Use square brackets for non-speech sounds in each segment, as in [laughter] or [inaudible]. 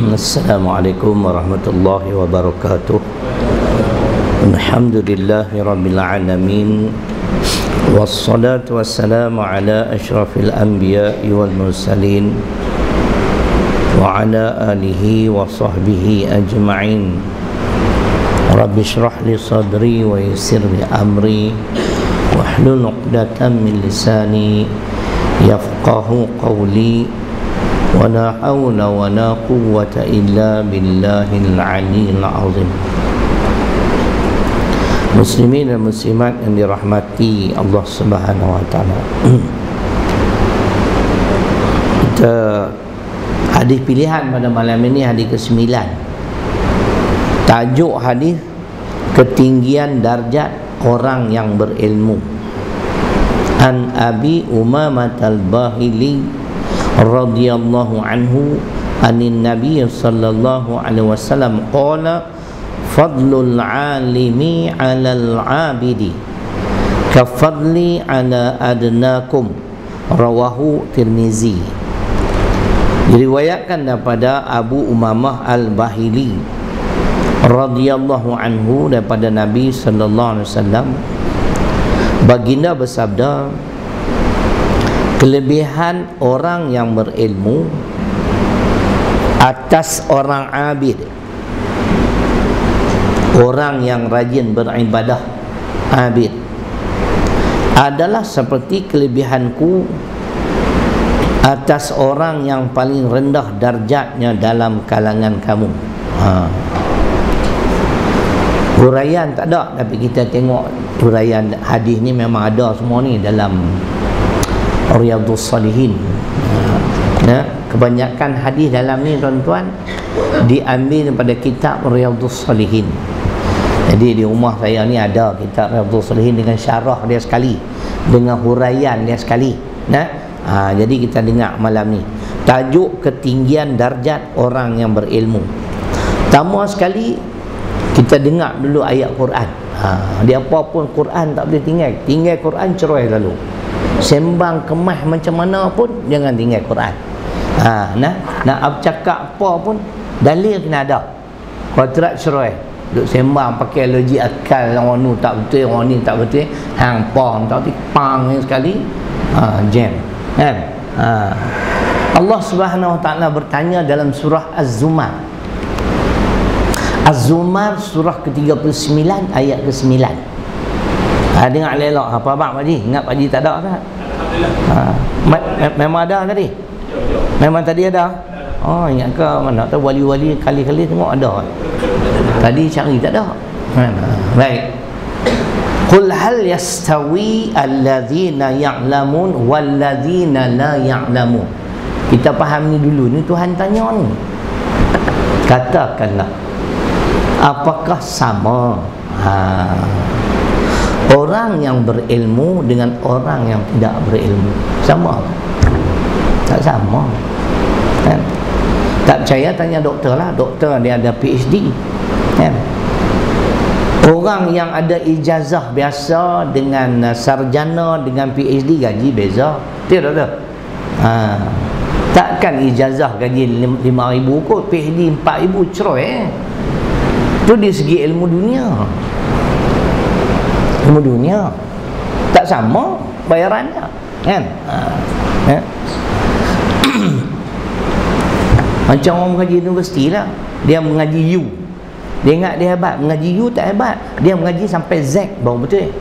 السلام عليكم ورحمة الله وبركاته. الحمد لله رب العالمين والصلاة والسلام على أشرف الأنبياء والمرسلين وعلى آله وصحبه أجمعين. رب اشرح لي صدري ويسر لي أمري واحلل عقدة من لساني يفقه قولي. ولا حول ولا قوة إلا بالله العلي العظيم Muslimin dan muslimat yang dirahmati Allah Subhanahu wa taala. [clears throat] Kita hadis pilihan pada malam ini hadis ke-9. Tajuk hadis ketinggian darjat orang yang berilmu. An Abi Umamah Al-Bahili radhiyallahu anhu anin Nabi sallallahu alaihi wasallam qala fadlul alimi 'alal 'abidi kafadli 'ala adnakum. Rawahu Tirmizi. Diriwayatkan daripada Abu Umamah Al-Bahili radhiyallahu anhu daripada Nabi sallallahu alaihi wasallam. Baginda bersabda kelebihan orang yang berilmu atas orang abid orang yang rajin beribadah abid adalah seperti kelebihanku atas orang yang paling rendah darjatnya dalam kalangan kamu ha. huraian tak ada tapi kita tengok huraian hadis ni memang ada semua ni dalam Riyadhus Salihin ya, kebanyakan hadis dalam ni tuan-tuan diambil daripada kitab Riyadhus Salihin jadi di rumah saya ni ada kitab Riyadhus Salihin dengan syarah dia sekali dengan huraian dia sekali. Nah ha, jadi kita dengar malam ni. Tajuk ketinggian darjat orang yang berilmu. Pertama sekali kita dengar dulu ayat Quran. Ha, dia apa pun Quran tak boleh tinggal. Tinggal Quran cerai lalu sembang kemas macam mana pun jangan tinggal Quran. Ha, nah, nak cakap apa pun dalil kena ada. Tidak cerai duk sembang pakai logik akal orang ni tak betul orang ni tak betul. Hang pang tak betul pang sekali. Ha, jam kan? Ha. Allah subhanahu wa ta'ala bertanya dalam surah Az-Zumar. Az-Zumar surah ke-39 ayat ke-9 ha, dengar lelok apa abang Pak Haji? Ingat Pak Haji tak ada tak ha, me- me- memang ada tadi? Memang tadi ada? Oh ingat ke mana tahu wali-wali kali-kali tengok ada. Tadi cari tak ada. Ha, baik. Qul hal yastawi alladhina ya'lamun walladhina la ya'lamun. Kita faham ni dulu ni Tuhan tanya ni. Katakanlah apakah sama? Ha, orang yang berilmu dengan orang yang tidak berilmu? Sama? Tak sama. Kan? Tak percaya tanya doktor lah. Doktor dia ada PhD. Kan? Orang yang ada ijazah biasa dengan uh, sarjana dengan PhD gaji beza. Tidak tak? Ha. Takkan ijazah gaji RM5,000 kot, PhD RM4,000 cerai eh. Itu di segi ilmu dunia. Ilmu dunia. Tak sama bayarannya. Kan? Ha. Eh? [clears throat] Macam orang mengaji universiti lah. Dia mengaji U. Dia ingat dia hebat. Mengaji U tak hebat. Dia mengaji sampai Z baru betul.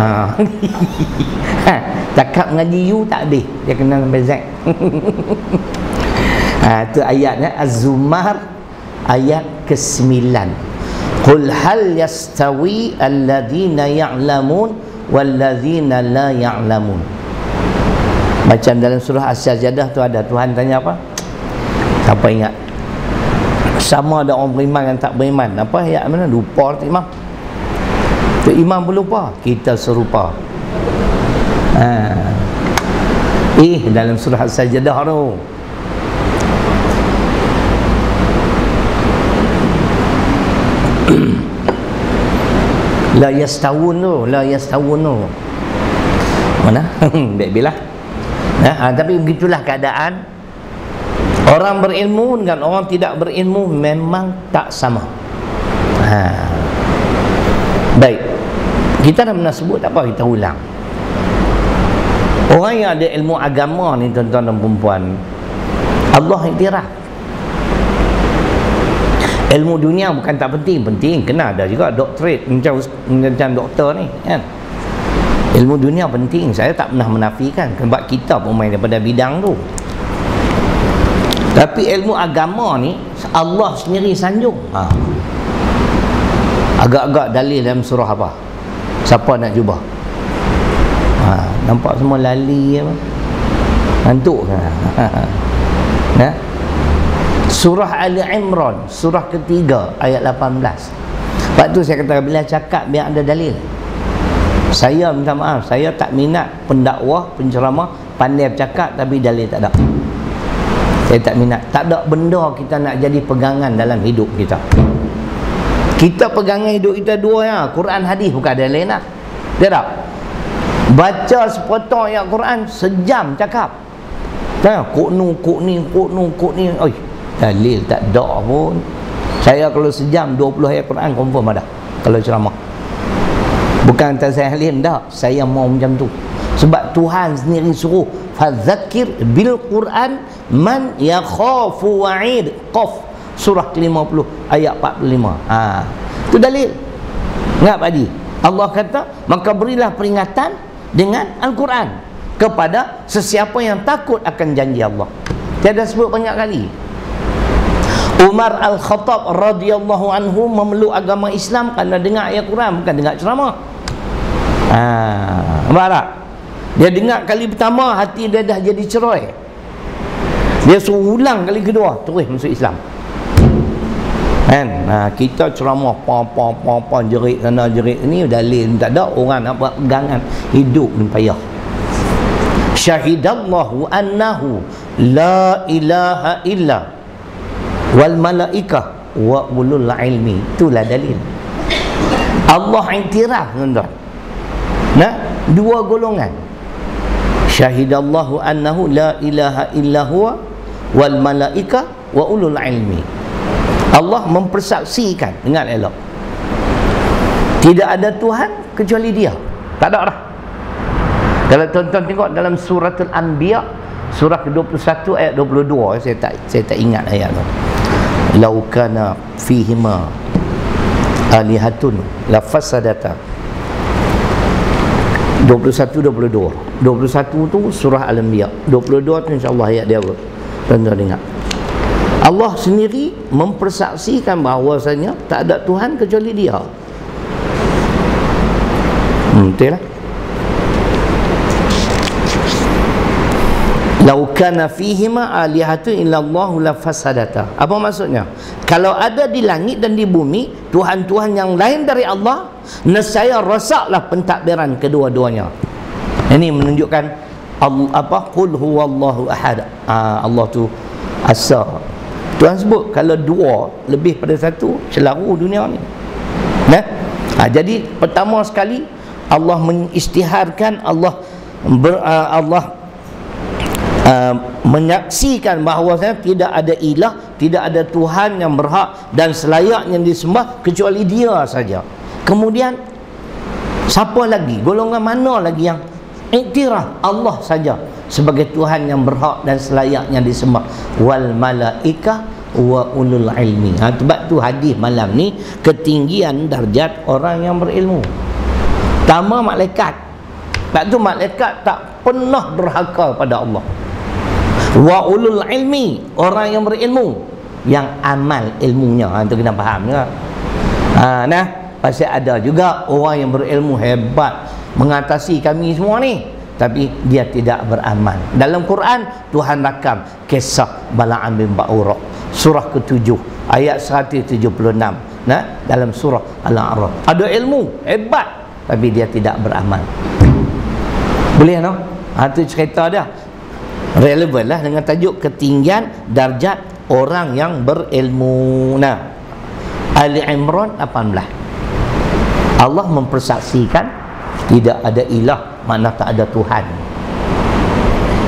Ha. [laughs] ha. Cakap mengaji U tak habis. Dia kena sampai Z. [laughs] ha, itu ayatnya Az-Zumar ayat ke-9. Qul hal yastawi alladhina ya'lamun walladhina la ya'lamun. Macam dalam surah As-Sajdah tu ada Tuhan tanya apa? Siapa ingat? Sama ada orang beriman dan tak beriman. Apa ayat mana? Lupa tu imam. Tu imam pun lupa. Kita serupa. Ha. Eh dalam surah As-Sajdah tu. La yastawun tu, la yastawun tu. Mana? [laughs] Baik bila. Ha, ha, tapi begitulah keadaan orang berilmu dengan orang tidak berilmu memang tak sama ha. baik kita dah pernah sebut tak apa kita ulang orang yang ada ilmu agama ni tuan-tuan dan perempuan Allah iktiraf ilmu dunia bukan tak penting. Penting kena ada juga doktorate macam macam doktor ni kan? Ilmu dunia penting. Saya tak pernah menafikan. Sebab kita pun main daripada bidang tu. Tapi ilmu agama ni Allah sendiri sanjung. Ha. agak-agak dalil dalam surah apa? Siapa nak cuba? Ha. nampak semua lali apa? Ngantuk kan [laughs] ha? Surah Ali Imran surah ketiga ayat 18 sebab tu saya kata bila cakap biar ada dalil. Saya minta maaf saya tak minat pendakwah penceramah pandai bercakap tapi dalil tak ada. Saya tak minat. Tak ada benda kita nak jadi pegangan dalam hidup kita. Kita pegangan hidup kita dua ya. Quran hadis bukan ada lain lah tak. Baca sepotong ayat Quran sejam cakap. Tengok, kok nu, kok ni, kok nu, kok ni. Oi, dalil tak ada pun. Saya kalau sejam 20 ayat Quran confirm ada. Kalau ceramah. Bukan tak saya halim dah. Saya mau macam tu. Sebab Tuhan sendiri suruh fadzakir bil Quran man yakhafu wa'id qaf surah ke-50 ayat 45 ha itu dalil ngap tadi Allah kata maka berilah peringatan dengan Al-Quran kepada sesiapa yang takut akan janji Allah tiada sebut banyak kali Umar Al-Khattab radhiyallahu anhu memeluk agama Islam kerana dengar ayat Quran bukan dengar ceramah ha nampak tak dia dengar kali pertama hati dia dah jadi cerai. Dia suruh ulang kali kedua terus masuk Islam. Kan? Nah, kita ceramah pa pa pa pa jerit sana jerit ni dalil tak ada orang nak buat pegangan hidup ni payah. Syahidallahu annahu la ilaha illa wal malaikah wa ulul ilmi. Itulah dalil. Allah iktiraf tuan-tuan. Nah, dua golongan syahidallahu annahu la ilaha illa huwa wal malaika wa ulul ilmi Allah mempersaksikan ingat elok tidak ada Tuhan kecuali dia tak ada dah kalau tuan-tuan tengok dalam suratul anbiya surah ke-21 ayat 22 saya tak saya tak ingat ayat tu lau kana fihima alihatun la fasadata. 21 22 21 tu surah al-anbiya. 22 tu insyaallah ayat dia apa? Tuan-tuan dengar Allah sendiri mempersaksikan bahawasanya tak ada Tuhan kecuali dia. Hmm, betul lah Lau kana fihima alihatu illallahu la fasadata. Apa maksudnya? Kalau ada di langit dan di bumi tuhan-tuhan yang lain dari Allah, nescaya rosaklah pentadbiran kedua-duanya. Ini menunjukkan Allah, apa? Qul huwallahu ahad. Ah, Allah tu asa. Tuhan sebut kalau dua lebih pada satu celaru dunia ni. Nah. Ha, jadi pertama sekali Allah mengistiharkan Allah ber, uh, Allah uh, menyaksikan bahawa tidak ada ilah tidak ada Tuhan yang berhak dan selayaknya disembah kecuali dia saja. Kemudian siapa lagi? Golongan mana lagi yang iktiraf? Allah saja sebagai Tuhan yang berhak dan selayaknya disembah. Wal malaika wa ulul ilmi. Ha, sebab tu hadis malam ni ketinggian darjat orang yang berilmu. Pertama malaikat. Sebab tu malaikat tak pernah berhaka pada Allah wa ulul ilmi orang yang berilmu yang amal ilmunya. Ha, itu kena faham juga. Ha, nah pasti ada juga orang yang berilmu hebat mengatasi kami semua ni tapi dia tidak beramal. Dalam Quran Tuhan rakam kisah Bala'am bin Ba'urah surah ke-7 ayat 176 nah dalam surah Al-A'raf. Ada ilmu hebat tapi dia tidak beramal. Boleh no ha, itu cerita dia relevan lah dengan tajuk ketinggian darjat orang yang berilmu. Nah Ali Imran 18 Allah mempersaksikan tidak ada ilah mana tak ada Tuhan.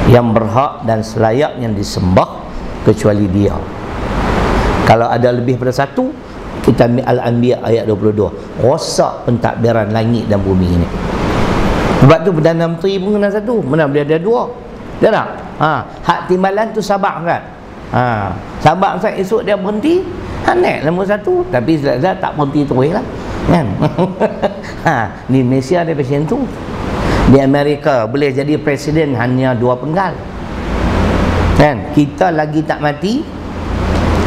Yang berhak dan selayak yang disembah kecuali dia. Kalau ada lebih pada satu kita ambil Al-Anbiya ayat 22 rosak pentadbiran langit dan bumi ini. Sebab tu Perdana Menteri pun kena satu mana boleh ada dua. Dia tak? Ha, hak timbalan tu sabak kan? Ha, sabak kan esok dia berhenti ha, naik nombor satu tapi Zat tak berhenti terus lah kan? [laughs] ha, di Malaysia ada pasien tu di Amerika boleh jadi presiden hanya dua penggal kan? kita lagi tak mati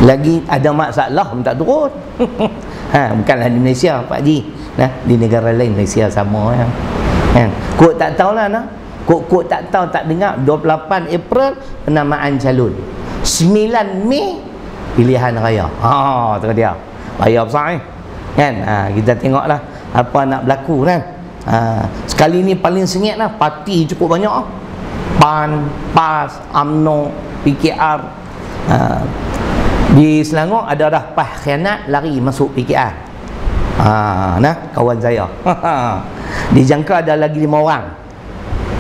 lagi ada masalah pun tak turun [laughs] ha, bukanlah di Malaysia Pak Haji nah, di negara lain Malaysia sama ya. kan? kot tak tahulah nah. Kot-kot tak tahu tak dengar. 28 April penamaan calon. 9 Mei pilihan raya. Ha, tu dia. Raya besar eh? kan? Ha, kita tengoklah apa nak berlaku kan? Ha, sekali ni paling sengit lah. Parti cukup banyak. PAN, PAS, AMNO, PKR ha, di Selangor ada dah pah khianat lari masuk PKR ha, nah kawan saya. [laughs] Di Jangka ada lagi lima orang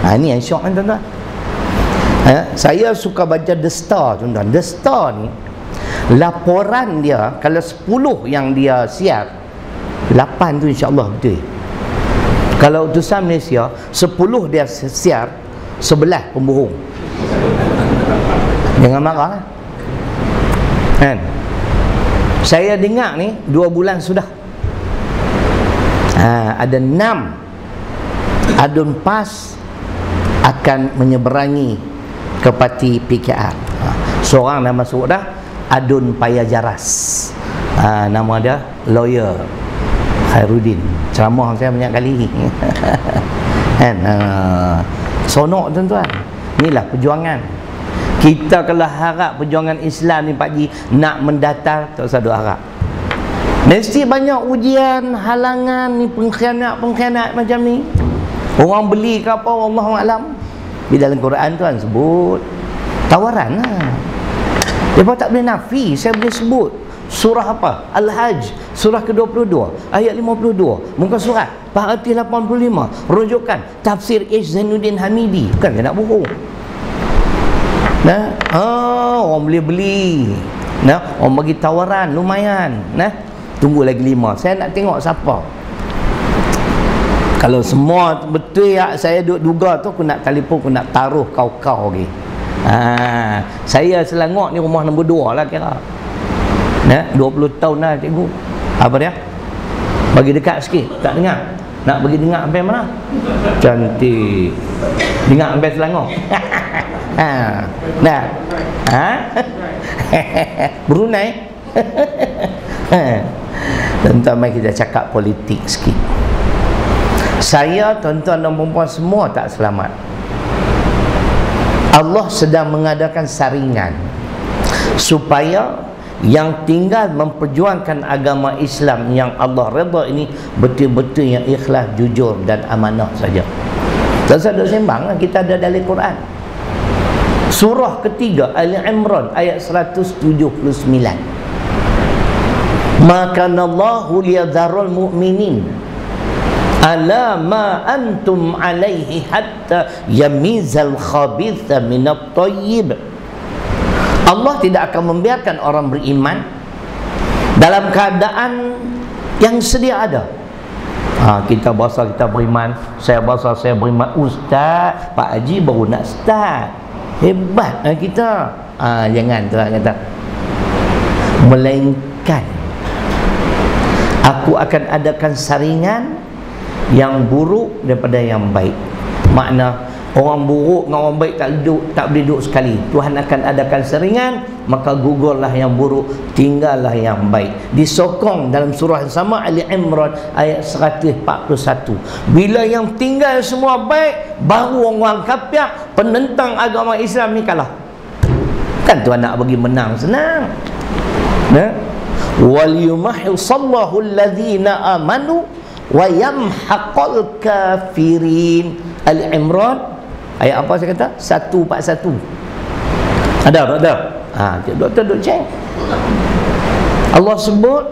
ha, ini yang syok kan tuan-tuan? Ha, saya suka baca The Star tuan-tuan. The Star ni laporan dia kalau 10 yang dia siap 8 tu insyaAllah betul. Kalau utusan Malaysia 10 dia siap 11 pembohong jangan marah. Kan? Saya dengar ni dua bulan sudah. Ha, ada enam. Adun pas akan menyeberangi ke parti PKR ha, seorang dah masuk dah adun payah jaras ha, nama dia lawyer Khairuddin. Ceramah saya banyak kali. [laughs] Kan? Ha, sonok tuan-tuan. Inilah perjuangan. Kita kalau harap perjuangan Islam ni Pak Ji nak mendatar tak usah doa harap. Mesti banyak ujian halangan ni pengkhianat-pengkhianat macam ni orang beli ke apa Allah alam. Di dalam Quran tu kan sebut. Tawaran lah. Dia pun tak boleh nafi saya boleh sebut. Surah apa? Al-Hajj surah ke-22 ayat 52 muka surat Pak 85 rujukan tafsir Ish Zainuddin Hamidi. Kan dia nak bohong. Nah, oh, orang boleh beli. Nah, orang bagi tawaran lumayan. Nah, tunggu lagi lima. Saya nak tengok siapa. Kalau semua betul ya saya duk duga tu aku nak telefon aku nak taruh kau-kau lagi. Ha, saya Selangor ni rumah nombor dua lah kira. Nah, 20 tahun dah cikgu. Apa dia? Bagi dekat sikit, tak dengar. Nak bagi dengar sampai mana? Cantik. Dengar sampai Selangor. [laughs] ha. Nah. Ha? [laughs] Brunei. [laughs] Tuan-tuan mari kita cakap politik sikit. Saya tuan-tuan dan puan semua tak selamat. Allah sedang mengadakan saringan supaya yang tinggal memperjuangkan agama Islam yang Allah redha ini betul-betul yang ikhlas, jujur dan amanah saja. Tak sembang lah kita ada dalam Quran. Surah ketiga Ali Imran ayat 179. Maka Allahu liyadharul mu'minin ala ma antum alaihi hatta yamizal khabitha min at-tayyib. Allah tidak akan membiarkan orang beriman dalam keadaan yang sedia ada. Ha, kita bahasa kita beriman, saya bahasa saya beriman. Ustaz, Pak Haji baru nak start. Hebat lah kita. Ha, jangan tu kata. Melainkan aku akan adakan saringan yang buruk daripada yang baik. Makna orang buruk dengan orang baik tak duduk tak boleh duduk sekali. Tuhan akan adakan seringan maka gugurlah yang buruk tinggallah yang baik. Disokong dalam surah yang sama Ali Imran ayat 141 bila yang tinggal semua baik baru orang kafir penentang agama Islam ni kalah. Kan Tuhan nak bagi menang senang. Ya? Wal yumahi sallahu alladhina amanu wa yamhaqal kafirin Ali Imran Ayat apa saya kata? Satu empat satu. Ada tak ada? Ha, doktor duk cek. Allah sebut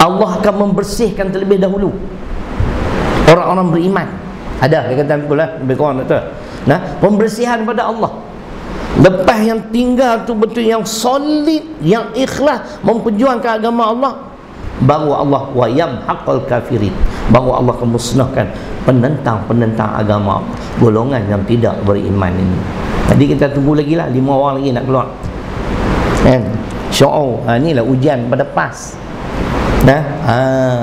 Allah akan membersihkan terlebih dahulu orang-orang beriman. Ada dia kata betul lah lebih kurang doktor. Nah, pembersihan pada Allah. lepas yang tinggal tu betul yang solid yang ikhlas memperjuangkan agama Allah baru Allah wa yamhaqal kafirin. Baru Allah akan musnahkan penentang-penentang agama golongan yang tidak beriman ini. Tadi kita tunggu lagi lah lima orang lagi nak keluar. Kan? Syu'ur ha, inilah ujian pada pas. Nah ha,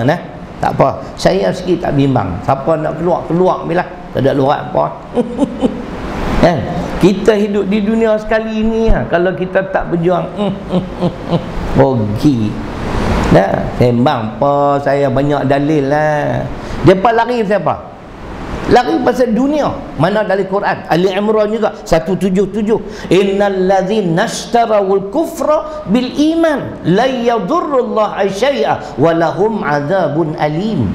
nah tak apa. Saya sikit tak bimbang. Siapa nak keluar keluar bila tak ada luar apa. [laughs] Kan? Kita hidup di dunia sekali ini ha, kalau kita tak berjuang [laughs] rugi dah sembang apa saya banyak dalil lah. Depa lari siapa? Lari pasal dunia. Mana dari Quran? Ali Imran juga 177 innal ladzina ishtarawul kufra bil iman. La yadurrullah syai'a wa lahum adzabun alim.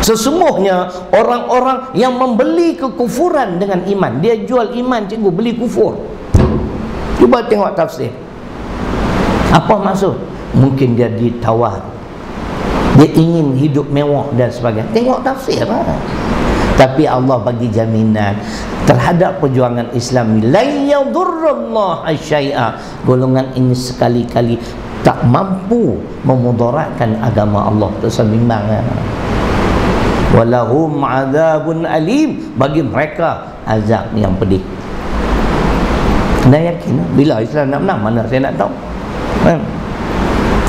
Sesungguhnya orang-orang yang membeli kekufuran dengan iman Dia jual iman cikgu beli kufur. Cuba tengok tafsir. Apa maksud? Mungkin dia ditawar. Dia ingin hidup mewah dan sebagainya. Tengok tafsir lah tapi Allah bagi jaminan terhadap perjuangan Islam la yadurrullah syai'a. Golongan ini sekali-kali tak mampu memudaratkan agama Allah. Tu semimbang ya. walahum azabun alim. Bagi mereka azab yang pedih. Kena yakin? Bila Islam nak menang mana saya nak tahu? Kan?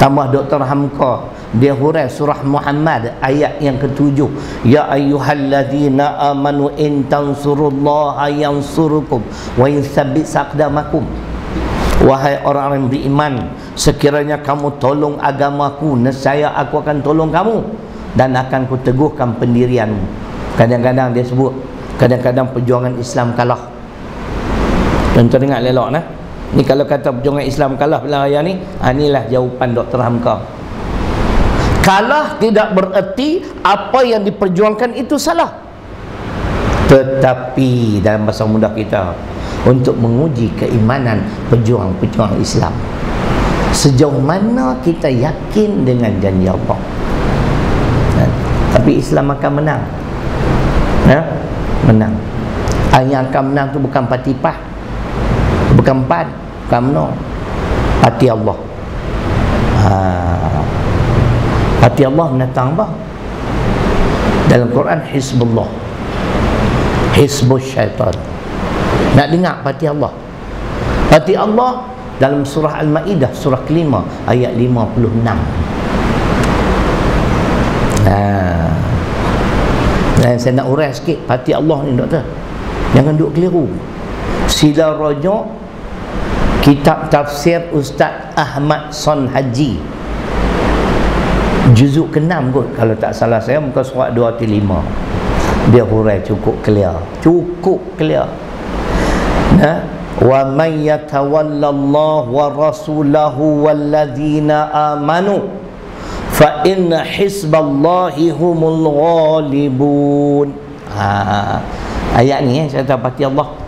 Tambah Dr. Hamka. Dia hurai surah Muhammad ayat yang ketujuh. Ya ayyuhalladzina amanu in tansurullaha yansurukum wa yuthabbit aqdamakum wahai orang yang beriman sekiranya kamu tolong agamaku nescaya aku akan tolong kamu dan akan ku teguhkan pendirianmu. Kadang-kadang dia sebut kadang-kadang perjuangan Islam kalah. Tuan-tuan dengar lelok nah ni kalau kata perjuangan Islam kalah bila raya ni ha, inilah jawapan Dr. Hamka kalah tidak bererti apa yang diperjuangkan itu salah tetapi dalam bahasa mudah kita untuk menguji keimanan pejuang-pejuang Islam sejauh mana kita yakin dengan janji Allah ha? tapi Islam akan menang ya? menang yang akan menang tu bukan patipah bukan pan menang hati Allah. Haa hati Allah menatang apa? Dalam Quran Hizbullah. Hizbus syaitan. Nak dengar hati Allah? Hati Allah dalam surah Al-Ma'idah surah kelima ayat 56 nah dan saya nak urai sikit hati Allah ni doktor. Jangan duduk keliru. Sila rojok kitab tafsir Ustaz Ahmad Son Haji. Juzuk ke-6 kot kalau tak salah saya muka surat 2 atau 5 dia hurai cukup clear. Cukup clear. Nah? Wa man yatawallallahu wa rasulahu walladzina amanu fa inna hizballahi humul ghalibun. Ha ayat ni eh, saya dapati Allah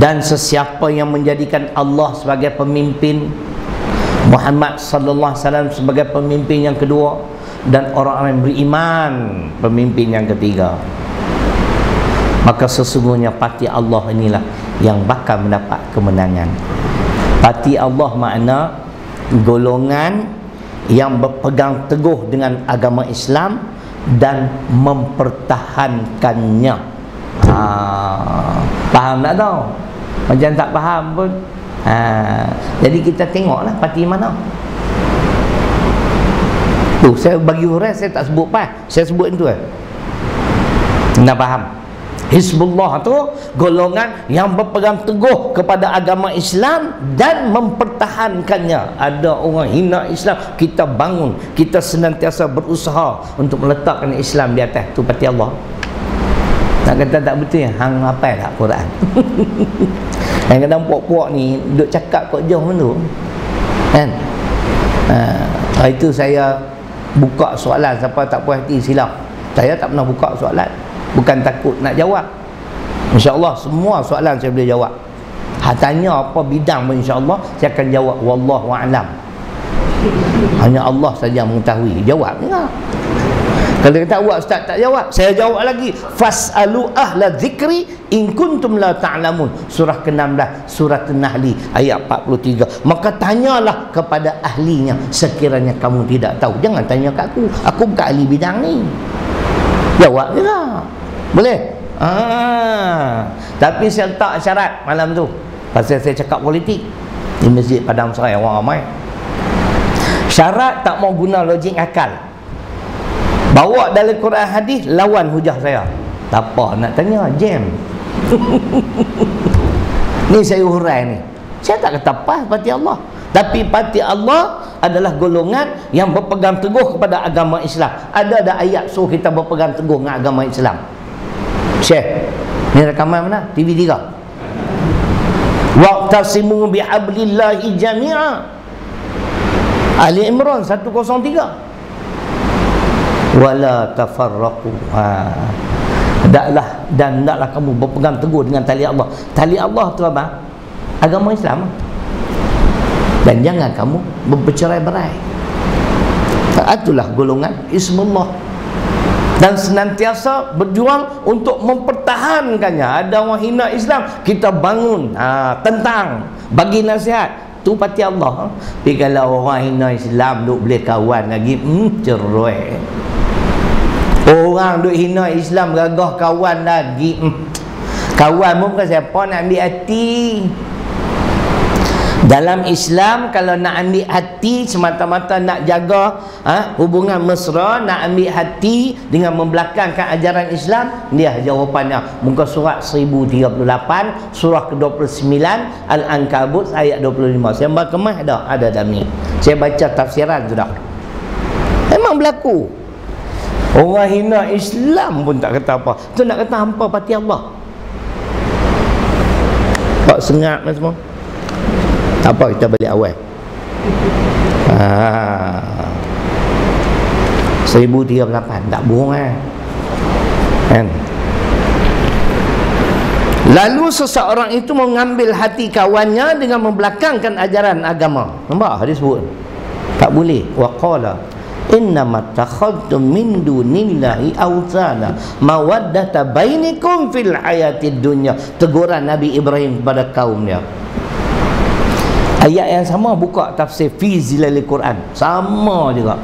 dan sesiapa yang menjadikan Allah sebagai pemimpin Muhammad sallallahu alaihi wasallam sebagai pemimpin yang kedua dan orang-orang yang beriman pemimpin yang ketiga. Maka sesungguhnya parti Allah inilah yang bakal mendapat kemenangan. Parti Allah makna golongan yang berpegang teguh dengan agama Islam dan mempertahankannya ha, faham tak tahu macam tak faham pun ha, jadi kita tengoklah parti mana tu saya bagi orang saya tak sebut pas saya sebut itu eh nak faham Hizbullah tu golongan yang berpegang teguh kepada agama Islam dan mempertahankannya. Ada orang hina Islam, kita bangun, kita senantiasa berusaha untuk meletakkan Islam di atas. Tu pati Allah. Tak kata tak betul hang apa tak Quran. [laughs] Kadang-kadang puak-puak ni duk cakap kok jauh tu. Kan? Ha, itu saya buka soalan siapa tak puas hati silap. Saya tak pernah buka soalan. Bukan takut nak jawab. Insya-Allah semua soalan saya boleh jawab. Ha tanya apa bidang pun insya-Allah saya akan jawab wallahu a'lam. Hanya Allah saja mengetahui. Jawab enggak? Kalau dia kata awak ustaz tak jawab. Saya jawab lagi. Fasalu ahla zikri in kuntum la ta'lamun. Surah ke-16 surah an-nahli ayat 43 maka tanyalah kepada ahlinya sekiranya kamu tidak tahu. Jangan tanya kat aku. Aku bukan ahli bidang ni. Jawab je lah. Boleh? Ah tapi saya letak syarat malam tu. Pasal saya cakap politik. Di masjid Padang Serai orang ramai. Syarat tak mau guna logik akal bawa dalam Quran hadis lawan hujah saya. Tak apa nak tanya jam. [laughs] Ni saya hurai ni. Saya tak kata pas pati Allah. Tapi pati Allah adalah golongan yang berpegang teguh kepada agama Islam. Ada ada ayat suruh kita berpegang teguh dengan agama Islam. Syekh ni rekaman mana? TV 3 waqtasimu bihablillahi jami'a. Ali Imran 103 wala tafarraqu. Ha. Daklah dan hendaklah kamu berpegang teguh dengan tali Allah. Tali Allah tu apa? Agama Islam. Dan jangan kamu bercerai-berai itulah golongan Ismullah. Dan senantiasa berjuang untuk mempertahankannya. Ada orang hina Islam kita bangun. Ha, tentang. Bagi nasihat. Tu pati Allah. Tapi kalau orang hina Islam duk boleh kawan lagi hmm, cerai Orang duk hina Islam gagah kawan lagi. Hmm. Kawan pun bukan siapa nak ambil hati. Dalam Islam kalau nak ambil hati semata-mata nak jaga ha, hubungan mesra, nak ambil hati dengan membelakangkan ajaran Islam, dia jawapannya. Muka surat 1038, surah ke-29 Al-Ankabut ayat 25. Saya baca kemah ada ada dalam ni. Saya baca tafsiran sudah. Memang berlaku. Orang hina Islam pun tak kata apa. Tu nak kata hampa pati Allah. Pak sengat ni semua. Apa kita balik awal? Ha. 1038 tak bohong eh. Kan? Lalu seseorang itu mengambil hati kawannya dengan membelakangkan ajaran agama. Nampak hadis sebut? Tak boleh. Waqala innama takhadtum min dunillahi awzana mawaddata bainikum fil hayatid dunya teguran Nabi Ibrahim kepada kaumnya. Ayat yang sama buka tafsir fi zilal Quran. Sama juga.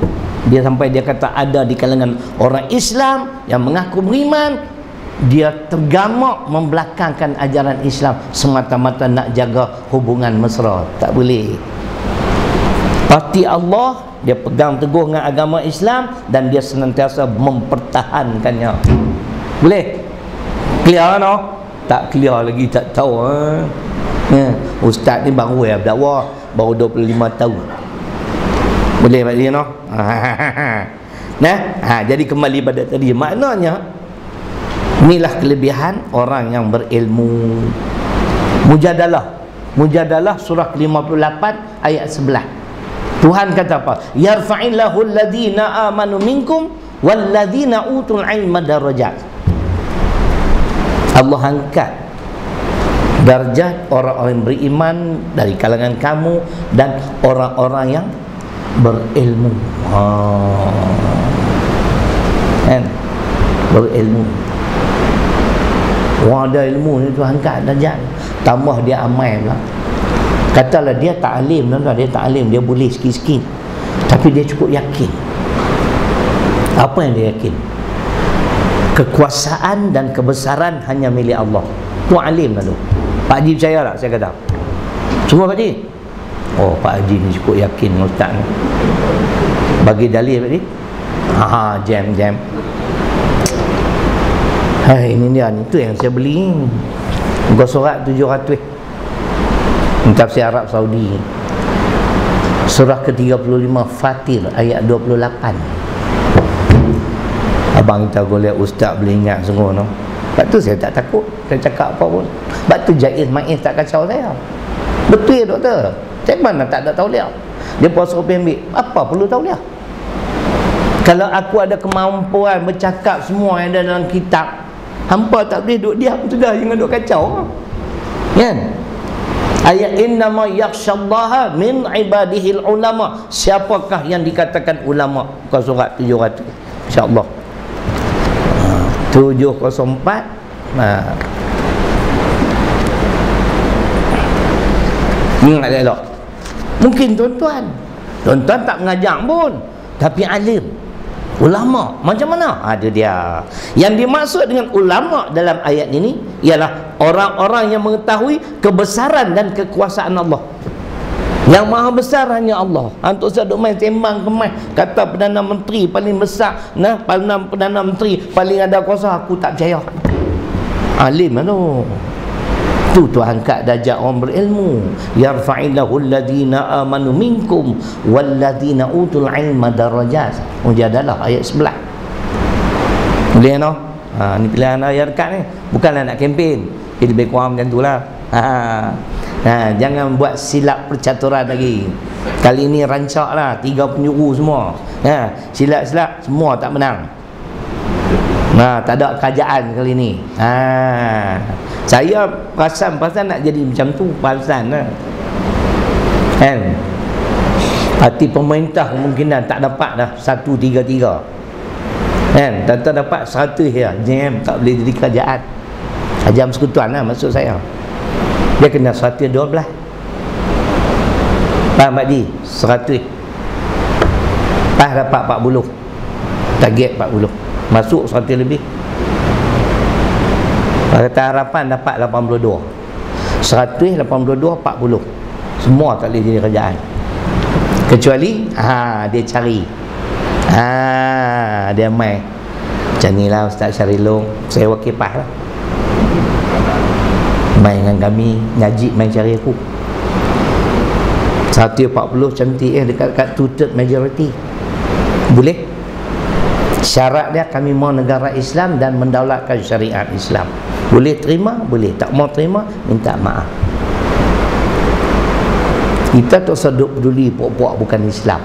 Dia sampai dia kata ada di kalangan orang Islam yang mengaku beriman dia tergamak membelakangkan ajaran Islam. Semata-mata nak jaga hubungan mesra. Tak boleh Pati Allah dia pegang teguh dengan agama Islam dan dia senantiasa mempertahankannya. Boleh? Clear no tak clear lagi tak tahu ha? ya. ustaz ni baru ya berdakwah baru 25 tahun. Boleh pak no? [laughs] Nah? Ha, jadi kembali pada tadi maknanya inilah kelebihan orang yang berilmu. Mujadalah. Mujadalah surah 58 ayat 11 Tuhan kata apa? Yarfa'illahu alladhina amanu minkum walladhina utul ilma darajat. Allah angkat darjat orang-orang yang beriman dari kalangan kamu dan orang-orang yang berilmu. Ha. Kan? Berilmu. Orang ada ilmu ni Tuhan angkat darjat. Tambah dia amai pula katalah dia tak alim tuan dia tak alim dia boleh sikit-sikit. Tapi dia cukup yakin. Apa yang dia yakin? Kekuasaan dan kebesaran hanya milik Allah. Tu alim lalu Pak Haji percaya tak? Saya kata. Semua Pak Haji? Oh Pak Haji ni cukup yakin Ustaz ni. Bagi dalil Pak Haji? Ha jam jam. Hai ini dia ni. Tu yang saya beli. Muka surat 700 tafsir Arab Saudi. Surah ke-35 Fatir ayat 28 abang kita boleh ustaz boleh ingat semua no? sebab tu saya tak takut. Saya cakap apa pun. Sebab tu Jaiz Maiz tak kacau saya. Betul doktor? Saya mana tak ada tahu dia puasa ambil. Apa perlu tahu dia kalau aku ada kemampuan bercakap semua yang ada dalam kitab hampa tak boleh duduk diam sudah jangan duduk kacau. Kan ayat innama yakhshallaha min ibadihi ulama. Siapakah yang dikatakan ulama? Bukan surat 700 insyaallah. 704 ha. Ingat elok. Mungkin tuan-tuan. Tuan-tuan tak mengajar pun. Tapi alim Ulama Macam mana? Ada dia Yang dimaksud dengan ulama dalam ayat ini Ialah orang-orang yang mengetahui Kebesaran dan kekuasaan Allah yang maha besar hanya Allah. Untuk saya duk main sembang kemai kata Perdana Menteri paling besar, nah Perdana, Perdana Menteri paling ada kuasa aku tak percaya. Alim lah tu. Tu tu angkat darjat orang berilmu. Yarfa'illahu alladhina amanu minkum walladhina utul ilma darajat. Mujadalah ayat sebelah. Boleh no? Ha, ni pilihan ayat dekat ni. Bukanlah nak kempen. Jadi lebih kurang macam tu lah. Ha. Ha, jangan buat silap percaturan lagi. Kali ini rancak lah tiga penyuru semua. Ha, silap-silap semua tak menang. Nah, ha, tak ada kerajaan kali ini. Ha, saya perasan-perasan nak jadi macam tu, perasan lah. Kan? Hati pemerintah kemungkinan tak dapat dah satu tiga tiga. Kan? Tak, dapat satu ya. Jam tak boleh jadi kerajaan. Jam sekutuan lah maksud saya dia kena 112 Pak Mahdi 100 Pas dapat 40 Target 40 Masuk 100 lebih. Kata harapan dapat 82 100, 82, 40 Semua tak boleh jadi kerajaan. Kecuali ha, Dia cari. Ha, Dia main Macam ni lah Ustaz Syarilong Saya wakil pas lah. Main dengan kami ngaji main cari aku. 140 cantik eh dekat kat two-third majority boleh syarat dia kami mau negara Islam dan mendaulatkan syariat Islam. Boleh terima boleh. Tak mau terima minta maaf. Kita tak seduk peduli puak-puak bukan Islam.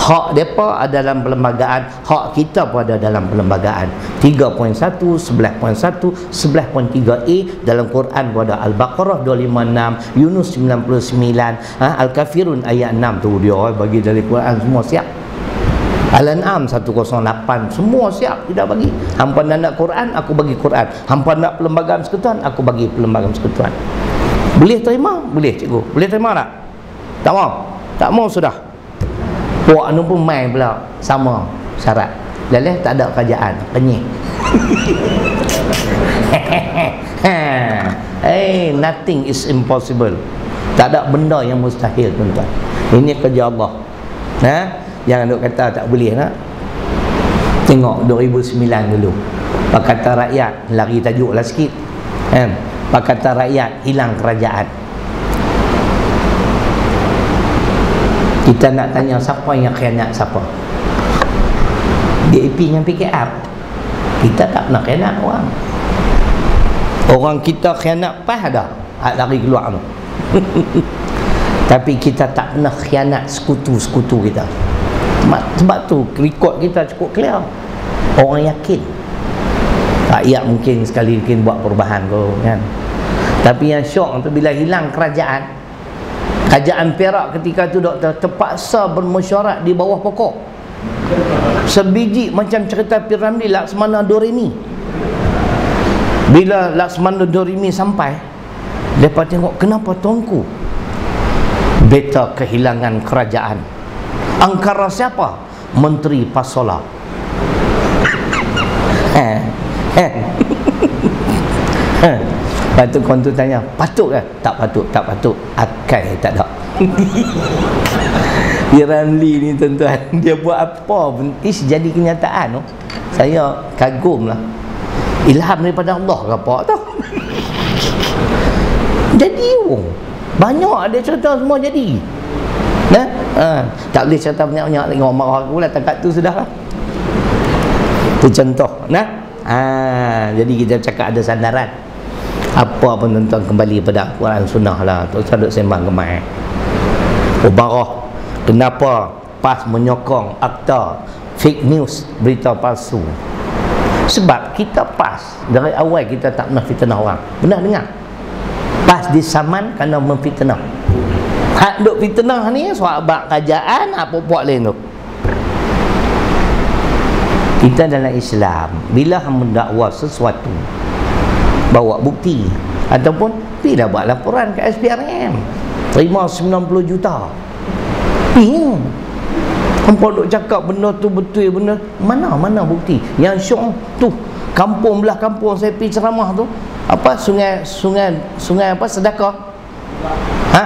Hak mereka ada dalam perlembagaan hak kita pun ada dalam perlembagaan. 3.1 11.1 11.3a dalam Quran pun ada Al-Baqarah 256 Yunus 99 ha? Al-Kafirun ayat 6 tu dia eh, bagi dari Quran semua siap Al-An'am 108 semua siap tidak bagi hampa nak Quran aku bagi Quran hampa nak perlembagaan sekutuan aku bagi perlembagaan sekutuan boleh terima? boleh cikgu boleh terima tak? tak mau? tak mau sudah Puak ni pun main pula sama syarat. Leleh tak ada kerajaan, kenyik. hey, [laughs] nothing is impossible. Tak ada benda yang mustahil tuan-tuan. Ini kerja Allah. Ha? Jangan duk kata tak boleh nak. Tengok 2009 dulu. Pak kata rakyat lari tajuk lah sikit. Kan? Pak kata rakyat hilang kerajaan. kita nak tanya siapa yang khianat siapa DAP dengan PKR kita tak nak khianat orang orang kita khianat pas ada hak lari keluar tu [laughs] tapi kita tak pernah khianat sekutu-sekutu kita sebab tu rekod kita cukup clear orang yakin rakyat mungkin sekali mungkin buat perubahan tu kan tapi yang syok tu bila hilang kerajaan Kerajaan Perak ketika itu doktor terpaksa bermesyuarat di bawah pokok. Sebiji macam cerita Piramli Laksmana Doremi. Bila Laksmana Doremi sampai, mereka tengok kenapa tuanku? Beta kehilangan kerajaan. Angkara siapa? Menteri Pasola. Eh, eh. Lepas tu kawan tu tanya, patut ke? Tak patut, tak patut. Akai tak ada. [laughs] Piramli ni tuan-tuan, [laughs] dia buat apa pun, is jadi kenyataan tu. Saya kagum lah. Ilham daripada Allah ke apa tu? [laughs] jadi oh. Banyak ada cerita semua jadi. Nah, ha, tak boleh cerita banyak-banyak lagi. Orang marah aku lah takat tu sudah lah. Itu contoh. Nah, ha, jadi kita cakap ada sandaran. Apa pun tuan kembali pada Quran Sunnah lah. Tu saya duduk sembang kemai. Ubarah. Kenapa pas menyokong akta fake news berita palsu? Sebab kita pas. Dari awal kita tak pernah fitnah orang. Benar dengar? Pas disaman kerana memfitnah hak duk fitnah ni sahabat kerajaan apa buat lain tu? Kita dalam Islam bila mendakwa sesuatu bawa bukti ataupun pergilah buat laporan ke SPRM terima 90 juta. Pergi Hampa duk cakap benda tu betul benda mana mana bukti? Yang syok tu kampung belah kampung saya pergi ceramah tu apa sungai sungai sungai apa sedekah ha?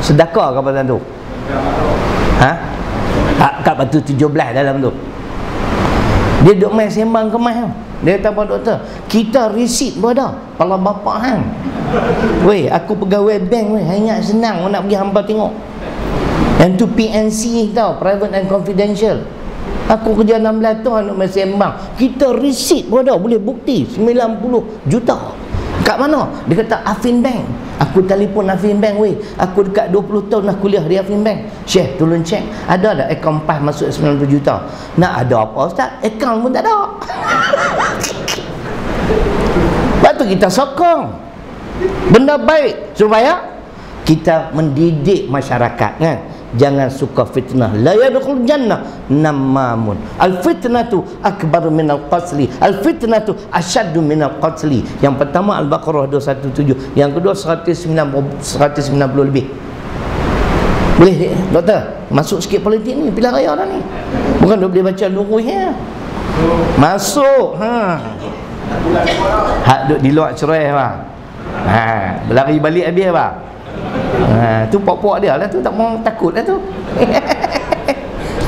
Sedekah ke apa tu? Ha? Ha kat batu 17 dalam tu. Dia duk main sembang kemas tu dia kata apa doktor kita receipt pun ada kepala bapak hang. Weh aku pegawai bank weh. Hanya senang nak pergi hamba tengok. Yang tu PNC tau private and confidential. Aku kerja 16 tahun nak sembang. Kita receipt pun ada boleh bukti 90 juta kat mana? Dia kata Afin Bank. Aku telefon Afin Bank weh aku dekat 20 tahun nak kuliah di Afin Bank. Syekh tolong cek ada tak akaun PAS masuk 90 juta? Nak ada apa ustaz? Akaun pun tak ada. [laughs] Tu kita sokong. Benda baik supaya kita mendidik masyarakat kan jangan suka fitnah. La yadkhul jannah. Namamun. Al fitnatu akbar min al qatli. Al fitnatu ashaddu min al qatli. Yang pertama al baqarah 217 yang kedua 190 190 lebih. Boleh doktor? Masuk sikit politik ni pilihan raya dah ni. Bukan dia boleh baca luruh ya masuk ha. Hak duduk di luar cerai bang. Ha berlari balik habis bang ha, tu pok-pok dia lah tu tak mau takut lah tu.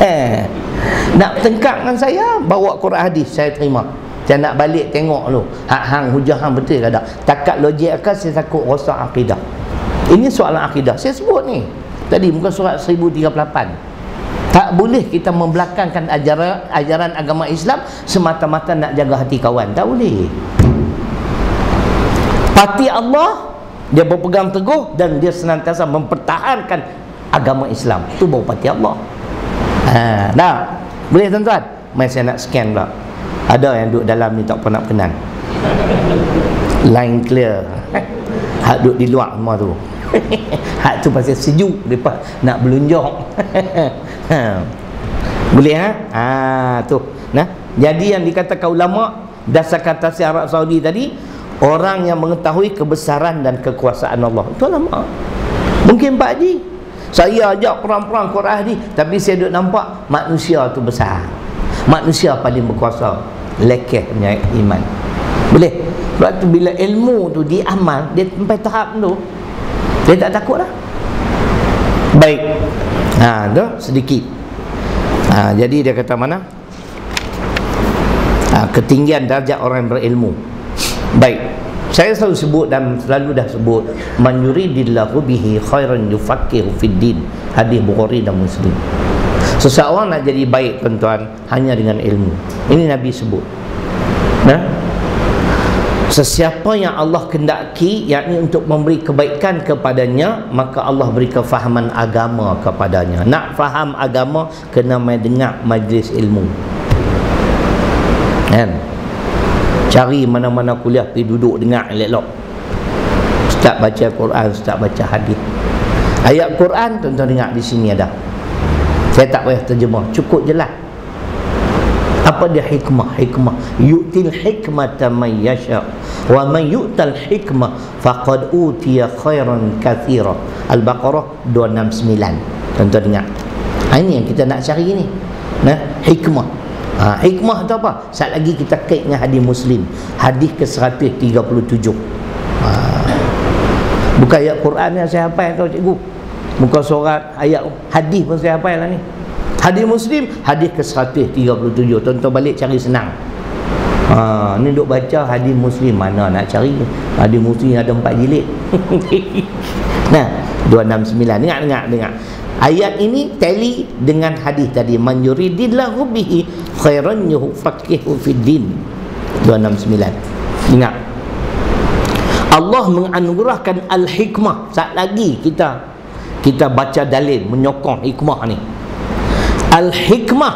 Ha. [laughs] nak tengkak dengan saya bawa Quran hadis saya terima. Saya nak balik tengok lu. Hak hang hujah hang betul ke tak? Takat logik akal saya takut rosak akidah. Ini soalan akidah. Saya sebut ni. Tadi muka surat 1038 tak boleh kita membelakangkan ajaran ajaran agama Islam semata-mata nak jaga hati kawan. Tak boleh. Pati Allah dia berpegang teguh dan dia senantiasa mempertahankan agama Islam. Itu baru pati Allah. Ha, dah boleh tuan-tuan? Mari saya nak scan pula. Ada yang duduk dalam ni tak pernah kenal. Line clear. Hak duduk di luar semua tu. [laughs] Hak tu pasal sejuk. Depa nak belunjuk [laughs] ha. boleh ha? ha tu. Nah. Jadi yang dikatakan ulama dasar kata si Arab Saudi tadi orang yang mengetahui kebesaran dan kekuasaan Allah. Itu lama mungkin Pak Haji saya ajak perang-perang Quran ni tapi saya duduk nampak manusia tu besar. Manusia paling berkuasa. Lekehnya iman. Boleh? Sebab tu bila ilmu tu diamal dia sampai tahap tu dia tak takut lah. Baik. Ha, tu sedikit. Ha, jadi dia kata mana? Ha, ketinggian darjat orang berilmu. Baik. Saya selalu sebut dan selalu dah sebut man yuridillahu bihi khairan yufaqihu fid din. Hadis Bukhari dan Muslim. Seseorang nak jadi baik tuan-tuan hanya dengan ilmu. Ini Nabi sebut. Nah. Sesiapa yang Allah kendaki yakni untuk memberi kebaikan kepadanya maka Allah beri kefahaman agama kepadanya. Nak faham agama kena mai dengar majlis ilmu. Kan? Cari mana-mana kuliah pergi duduk dengar elok-elok. Ustaz baca Quran ustaz baca hadis. Ayat Quran tuan-tuan dengar di sini ada. Saya tak payah terjemah cukup jelas apa dia hikmah? Hikmah. Yu'til hikmata man yasha wa man yu'tal hikmah faqad utiya khairan kathira. Al-baqarah 269 tuan-tuan dengar. Ha, ini yang kita nak cari ni. Nah hikmah ha, hikmah tu apa? Saat lagi kita kait dengan hadis muslim. Hadis ke 137 ha. bukan ayat Quran yang saya hafal tau cikgu. Bukan surat ayat hadis pun saya hafal lah ni. Hadis muslim hadis ke 137 tonton balik cari senang. Ha, ni duk baca hadis muslim. Mana nak cari? Hadis muslim ada empat jilid. [laughs] Nah 269 dengar dengar dengar Ayat ini tali dengan hadis tadi man yuridillahu bihi khairan yufaqihu fid din. 269 ingat. Allah menganugerahkan al-hikmah. Saat lagi kita kita baca dalil menyokong hikmah ni. Al-hikmah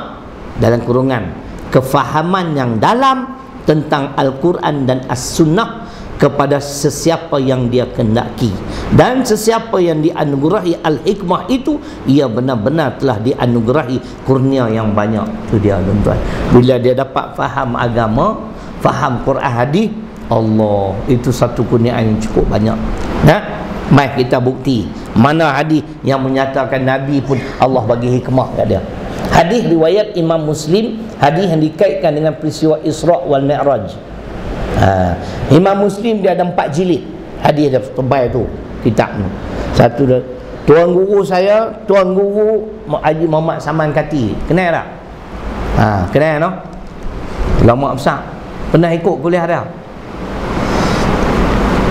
dalam kurungan. Kefahaman yang dalam tentang Al-Quran dan As-Sunnah kepada sesiapa yang dia kendaki. Dan sesiapa yang dianugerahi al-hikmah itu ia benar-benar telah dianugerahi kurnia yang banyak. Itu dia tuan-tuan. Bila dia dapat faham agama faham Quran hadis Allah itu satu kurnia yang cukup banyak. Nah mai kita bukti. Mana hadis yang menyatakan nabi pun Allah bagi hikmah kat dia. Hadis riwayat Imam Muslim hadis yang dikaitkan dengan peristiwa Isra wal Mi'raj ha. Imam Muslim dia ada empat jilid. Hadis dia tebal tu kitab tu. Satu dia tuan guru saya tuan guru Haji Muhammad Saman Kati. Kenal tak? Ha, kenal no? lama besar. Pernah ikut kuliah dia?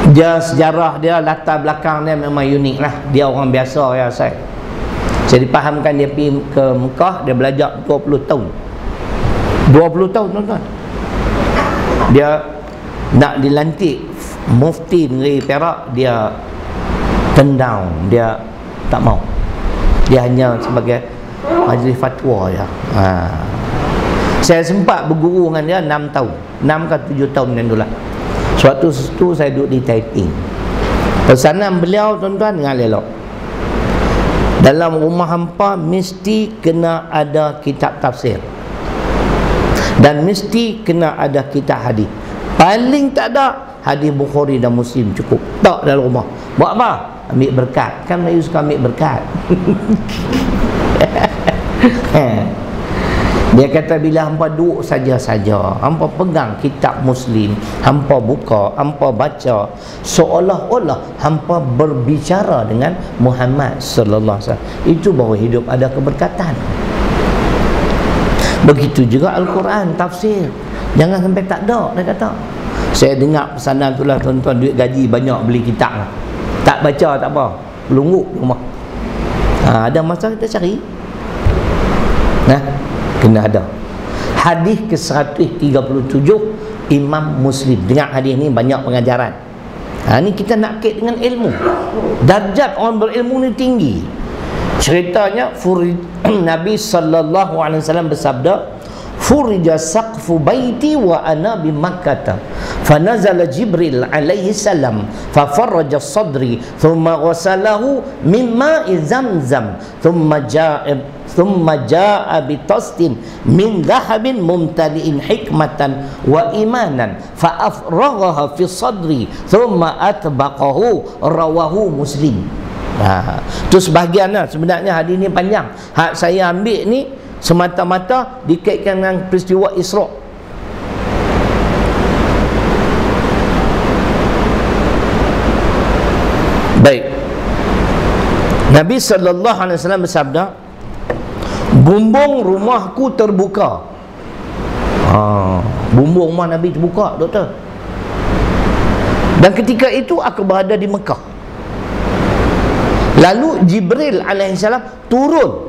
Dia sejarah dia latar belakang dia memang unik lah. Dia orang biasa ya saya saya dipahamkan dia pergi ke Mekah dia belajar 20 tahun. 20 tahun tuan-tuan. Dia nak dilantik mufti negeri Perak dia tendang dia tak mau dia hanya sebagai majlis fatwa ya. Ha. Saya sempat berguru dengan dia 6 tahun. 6 ke 7 tahun yang dulu lah. Suatu itu saya duduk di Taiping. Pesanan beliau tuan-tuan dengan lelok. Dalam rumah hampa mesti kena ada kitab tafsir. Dan mesti kena ada kitab hadis. Paling tak ada hadis Bukhari dan Muslim cukup. Tak dalam rumah. Buat apa? Ambil berkat. Kan Melayu suka ambil berkat. [laughs] Dia kata bila hampa duduk saja-saja, hampa pegang kitab Muslim, hampa buka, hampa baca, seolah-olah hampa berbicara dengan Muhammad sallallahu alaihi wasallam. Itu bahawa hidup ada keberkatan. Begitu juga Al-Quran tafsir. Jangan sampai tak ada dia kata. Saya dengar pesanan tu lah tuan-tuan duit gaji banyak beli kitab lah. Tak baca tak apa. Lungguk rumah. Ha, ada masa kita cari. Nah, kena ada. Hadis ke-137 Imam Muslim. Dengar hadis ni banyak pengajaran. Ha, ni kita nak kait dengan ilmu. Darjat orang berilmu ni tinggi. Ceritanya [clears throat] Nabi sallallahu alaihi wasallam bersabda, furija saqfu baiti wa ana bi makkah fanazala jibril alaihi salam fa faraja sadri thumma ghasalahu mimma zamzam thumma jaa thumma jaa bi tastin min dhahabin mumtali'in hikmatan wa imanan fa afraghaha fi sadri thumma atbaqahu rawahu muslim Ha. Itu sebahagian lah. Sebenarnya hadis ni panjang. Hak saya ambil ni semata-mata dikaitkan dengan peristiwa Isra. Baik. Nabi sallallahu alaihi wasallam bersabda, "Bumbung rumahku terbuka." Ha, bumbung rumah Nabi terbuka, doktor. Dan ketika itu aku berada di Mekah. Lalu Jibril alaihissalam turun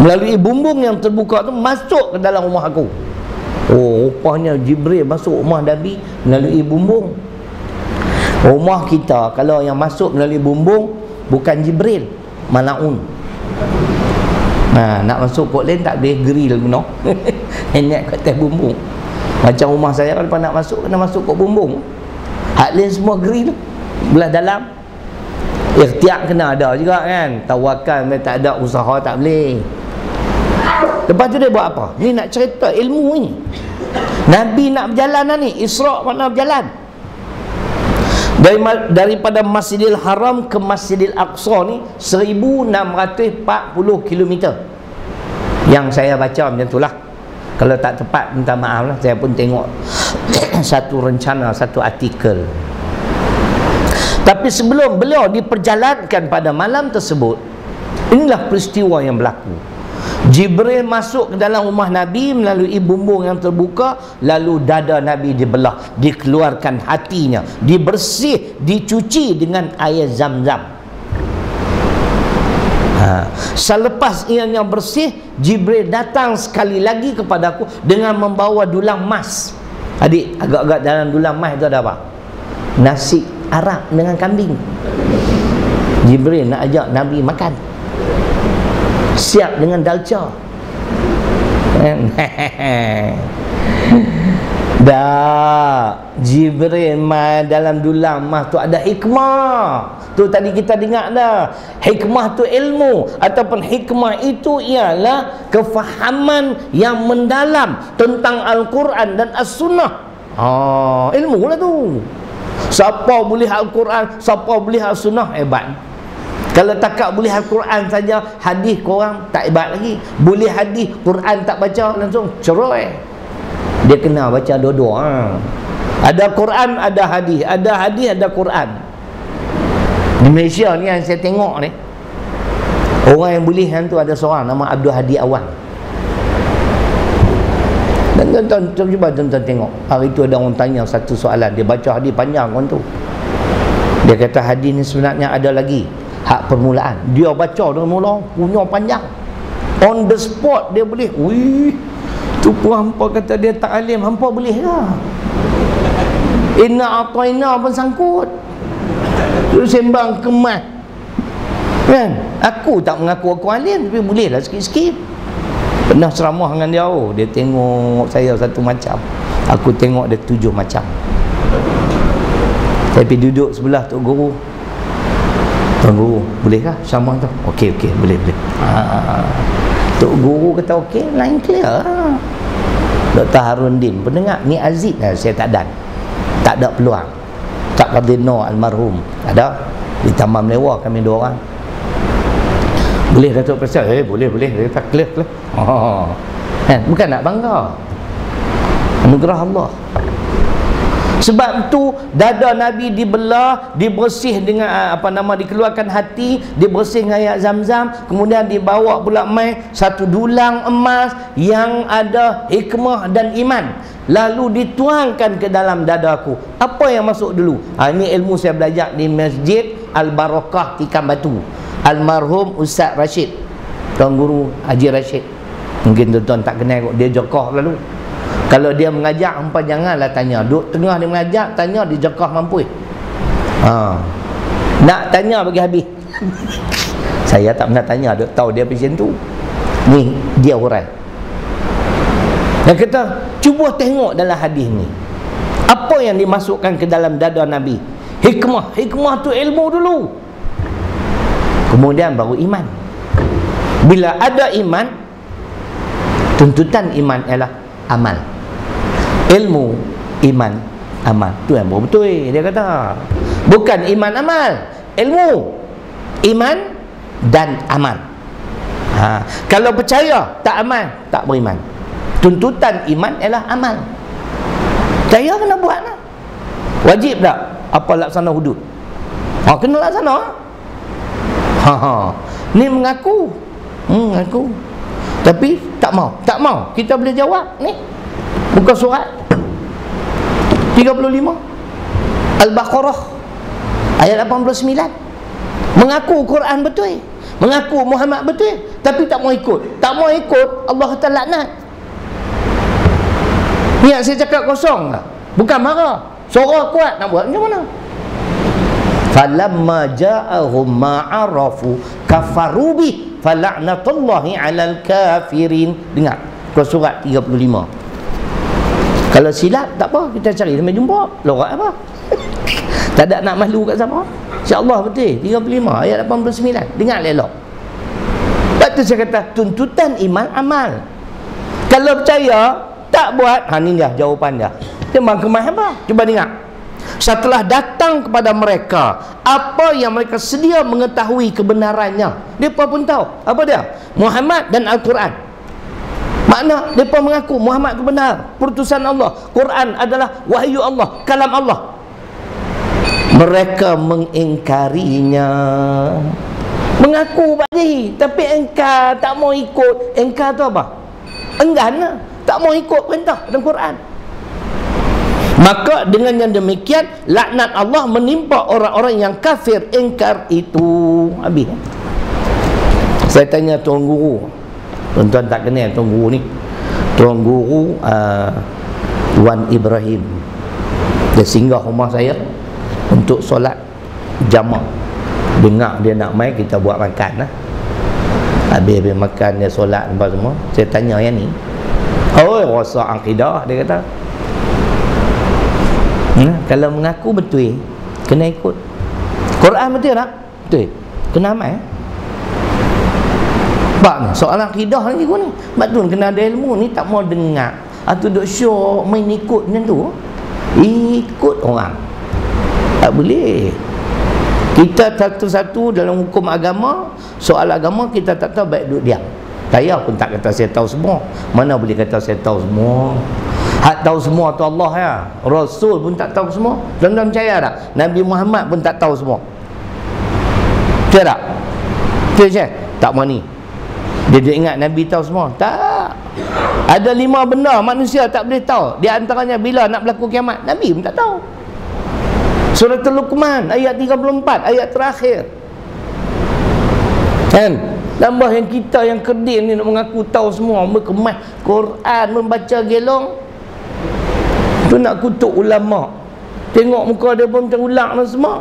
melalui bumbung yang terbuka tu masuk ke dalam rumah aku oh rupanya Jibril masuk rumah Nabi melalui bumbung rumah kita kalau yang masuk melalui bumbung bukan Jibril Malaun Ha, nak masuk kot lain tak boleh grill no. Enak [laughs] kat atas bumbung. Macam rumah saya kalau nak masuk kena masuk kot bumbung. Hak lain semua grill belah dalam. Ikhtiar kena ada juga kan. Tawakal tak ada usaha tak boleh. Lepas tu dia buat apa? Ni nak cerita ilmu ni. Nabi nak berjalan lah ni. Isra' mana berjalan? Dari, daripada Masjidil Haram ke Masjidil Aqsa ni 1640 km. Yang saya baca macam itulah. Kalau tak tepat minta maaf lah. Saya pun tengok [coughs] satu rencana, satu artikel. Tapi sebelum beliau diperjalankan pada malam tersebut, inilah peristiwa yang berlaku. Jibril masuk ke dalam rumah Nabi melalui bumbung yang terbuka lalu dada Nabi dibelah dikeluarkan hatinya dibersih dicuci dengan air zam-zam. Ha. selepas ianya bersih Jibril datang sekali lagi kepada aku dengan membawa dulang emas. Adik agak-agak dalam dulang emas itu ada apa? Nasi Arab dengan kambing. Jibril nak ajak Nabi makan siap dengan dalca [laughs] Dah. Jibril mai dalam dulang mah tu ada hikmah. Tu tadi kita dengar dah. Hikmah tu ilmu Ataupun hikmah itu ialah Kefahaman yang mendalam Tentang Al-Quran dan As-Sunnah. Ha, Ilmu lah tu. Siapa boleh Al-Quran Siapa boleh As-Sunnah? Hebat kalau takak boleh Al-Quran saja Hadis korang tak hebat lagi. Boleh hadis Quran tak baca langsung Cerai. Dia kena baca dua-dua ha. ada Quran ada hadis. Ada hadis ada Quran. Di Malaysia ni yang saya tengok ni orang yang boleh tu ada seorang nama Abdul Hadi Awang dan tuan-tuan cuba tuan-tuan tengok. Hari tu ada orang tanya satu soalan. Dia baca hadis panjang kan tu. Dia kata hadis ni sebenarnya ada lagi hak permulaan. Dia baca dengan mula punya panjang. On the spot dia boleh wih tu pun hampa kata dia tak alim hampa boleh lah inna ataina pun sangkut tu sembang kemas kan? Aku tak mengaku aku alim tapi boleh lah sikit-sikit. Pernah ceramah dengan dia oh, dia tengok saya satu macam. Aku tengok dia tujuh macam. Tapi duduk sebelah tu guru Tuan Guru, bolehkah sama tu? Okey, okey, boleh, boleh. Ha. Tok Guru kata okey, lain clear. Dr. Harun Din pun dengar ni Aziz lah. Saya tak dan. Tak ada peluang. Tak kadino almarhum. Ada. Di Taman Melewa kami dua orang. Boleh Datuk Presiden eh boleh boleh. Dia tak clear clear. Oh. eh, bukan nak bangga. Anugerah Allah sebab tu dada Nabi dibelah, dibersih dengan ah, apa nama dikeluarkan hati, dibersih dengan ayat Zam-Zam, kemudian dibawa pula mai satu dulang emas yang ada hikmah dan iman. Lalu dituangkan ke dalam dadaku. Apa yang masuk dulu? Ha, ini ilmu saya belajar di Masjid Al-Barakah Tikam Batu. Almarhum Ustaz Rashid. Tuan Guru Haji Rashid. Mungkin tuan-tuan tak kenal dia jokoh lalu. Kalau dia mengajak hampa janganlah tanya. Duk tengah dia mengajak, tanya dia jekah mampu. Ha. Nak tanya bagi habis. [laughs] Saya tak pernah tanya, duk tahu dia macam tu. Ni dia orang. Dan kita cuba tengok dalam hadis ni. Apa yang dimasukkan ke dalam dada Nabi? Hikmah, hikmah tu ilmu dulu. Kemudian baru iman. Bila ada iman, tuntutan iman ialah amal. Ilmu iman amal. Tu yang betul dia kata. Bukan iman amal. Ilmu iman dan amal. Ha. kalau percaya tak amal tak beriman. Tuntutan iman ialah amal. Percaya kena buat lah. wajib tak? Apa laksana hudud? Ha, kena laksana. Ha, ha. ni mengaku. Hmm, mengaku tapi tak mau tak mau. Kita boleh jawab ni. Buka surat. 35 Al-Baqarah ayat 89 mengaku Quran betul mengaku Muhammad betul tapi tak mau ikut. Tak mau ikut Allah kata laknat. Niat saya cakap kosong tak? bukan marah. Suara kuat nak buat macam mana falamma ja'ahum ma'arafu kafarubi fala'natullahi alal kafirin. Dengar surat 35 kalau silap tak apa kita cari sampai jumpa. Lorak apa? [laughs] Tak ada nak malu kat siapa. insyaAllah betul 35 ayat 89 dengar lelok sebab tu saya kata tuntutan iman amal. Kalau percaya tak buat ha ni dia jawapan dia. Dia bang kemah apa? Cuba dengar setelah datang kepada mereka apa yang mereka sedia mengetahui kebenarannya? Dia pun tahu. Apa dia? Muhammad dan Al-Quran. Makna mereka mengaku Muhammad itu benar. Putusan Allah. Quran adalah wahyu Allah Kalam Allah. Mereka mengingkarinya. Mengaku bagi Tapi engkau tak mau ikut. Engkau tu apa? Enggan lah. Tak mau ikut perintah dalam Quran Maka dengan yang demikian Laknat Allah menimpa orang-orang yang kafir. Engkar itu. Habis. Saya tanya Tuan Guru. Tuan-tuan tak kenal Tuan Guru ni? Tuan Guru uh, Wan Ibrahim. Dia singgah rumah saya Untuk solat jamak Dengar dia nak main kita buat makan lah. Habis-habis makan dia solat apa semua. Saya tanya yang ni. Oh rasa akidah dia kata hmm? kalau mengaku betul kena ikut Quran betul tak? betul kena amal eh? Sebab ni soalan akidah ni ni. Betul kena ada ilmu ni tak mau dengar. Atau duk syok main ikut macam tu. Ikut orang. Tak boleh. Kita satu-satu dalam hukum agama, soal agama kita tak tahu baik duduk diam. Saya pun tak kata saya tahu semua. Mana boleh kata saya tahu semua? Hak tahu semua tu Allah ya. Rasul pun tak tahu semua. Tuan-tuan percaya tak? Nabi Muhammad pun tak tahu semua. Betul tak? Je? Tak mau ni. Dia, dia ingat Nabi tahu semua. Tak. Ada lima benda manusia tak boleh tahu. Di antaranya bila nak berlaku kiamat. Nabi pun tak tahu. Surah Luqman ayat 34 ayat terakhir. Kan? Tambah yang kita yang kerdil ni nak mengaku tahu semua, berkemas Quran, membaca gelong. Tu nak kutuk ulama. Tengok muka dia pun macam ulak lah semua.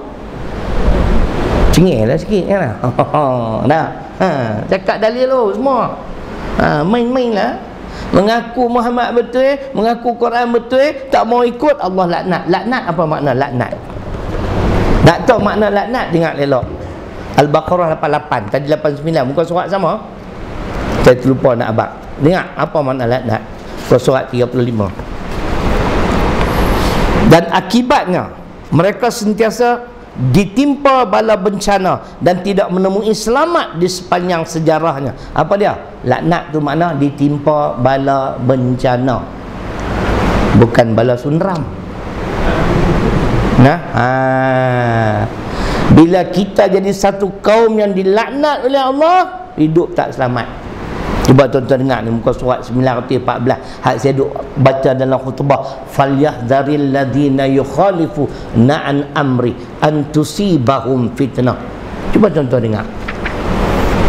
Cengih lah sikit kan? [laughs] Dah. Ha, cakap dalil tu semua. Ha, main-main lah. Mengaku Muhammad betul mengaku Quran betul tak mau ikut Allah laknat. Laknat apa makna laknat? Nak tahu makna laknat dengar elok. Al-Baqarah 88 tadi 89 muka surat sama? Saya terlupa nak abang dengar apa makna laknat. Surat 35 dan akibatnya mereka sentiasa ditimpa bala bencana dan tidak menemui selamat di sepanjang sejarahnya apa dia? laknat tu makna ditimpa bala bencana bukan bala sunram nah ha. bila kita jadi satu kaum yang dilaknat oleh Allah hidup tak selamat Cuba tuan-tuan dengar ni muka surat 914 hak saya duk baca dalam khutbah falyahdharil ladina yukhalifu na'an amri an tusibahum fitnah. Cuba tuan-tuan dengar.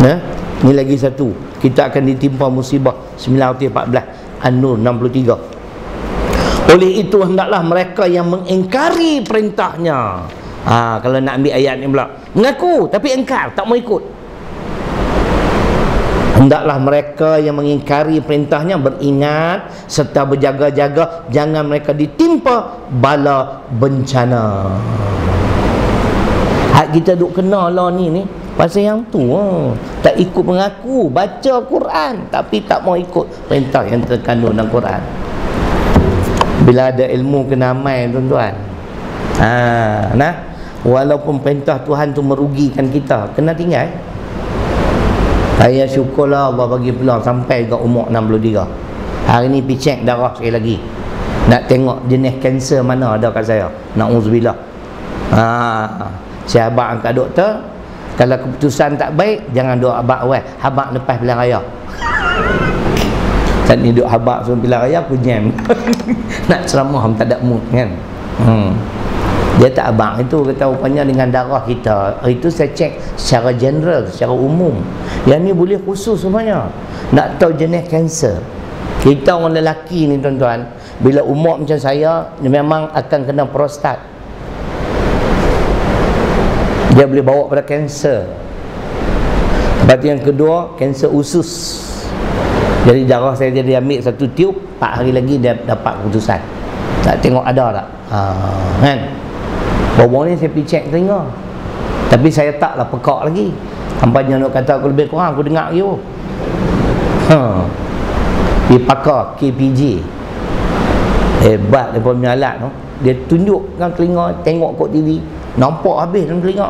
Nah, ni lagi satu. Kita akan ditimpa musibah 914 An-Nur 63. Oleh itu hendaklah mereka yang mengingkari perintahnya. Ha, kalau nak ambil ayat ni pula. Mengaku tapi engkar tak mau ikut hendaklah mereka yang mengingkari perintahnya beringat serta berjaga-jaga. Jangan mereka ditimpa bala bencana. Hak kita duk kenal lah ni ni. Pasal yang tu oh. tak ikut mengaku baca Quran. Tapi tak mau ikut perintah yang terkandung dalam Quran. Bila ada ilmu kena amal tuan-tuan. Ha, nah. Walaupun perintah Tuhan tu merugikan kita kena tinggal saya syukurlah Allah bagi peluang sampai ke umur 63 hari ni pergi check darah sekali lagi. Nak tengok jenis kanser mana ada kat saya. Na'udzubillah ha, saya abang angkat doktor. Kalau keputusan tak baik jangan duk abang awal habak lepas pilihan raya. Saat ni duk habak sebelum pilihan raya aku jam. [laughs] Nak ceramah tak ada mood kan. Hmm dia tak abang. Itu kata rupanya dengan darah kita. Itu saya cek secara general secara umum. Yang ni boleh khusus semuanya nak tahu jenis kanser. Kita orang lelaki ni tuan-tuan bila umur macam saya memang akan kena prostat. Dia boleh bawa pada kanser. Lepas yang kedua kanser usus. Jadi darah saya jadi ambil satu tiup 4 hari lagi dia dapat keputusan. Tak tengok ada tak. Ha, kan Bawa ni saya pergi cek telinga Tapi saya taklah pekak lagi. Hampanya nak kata aku lebih kurang Aku dengar lagi ha. Dia pakar KPG Hebat dia punya alat tu Dia tunjuk kan telinga Tengok kot TV Nampak habis dalam telinga.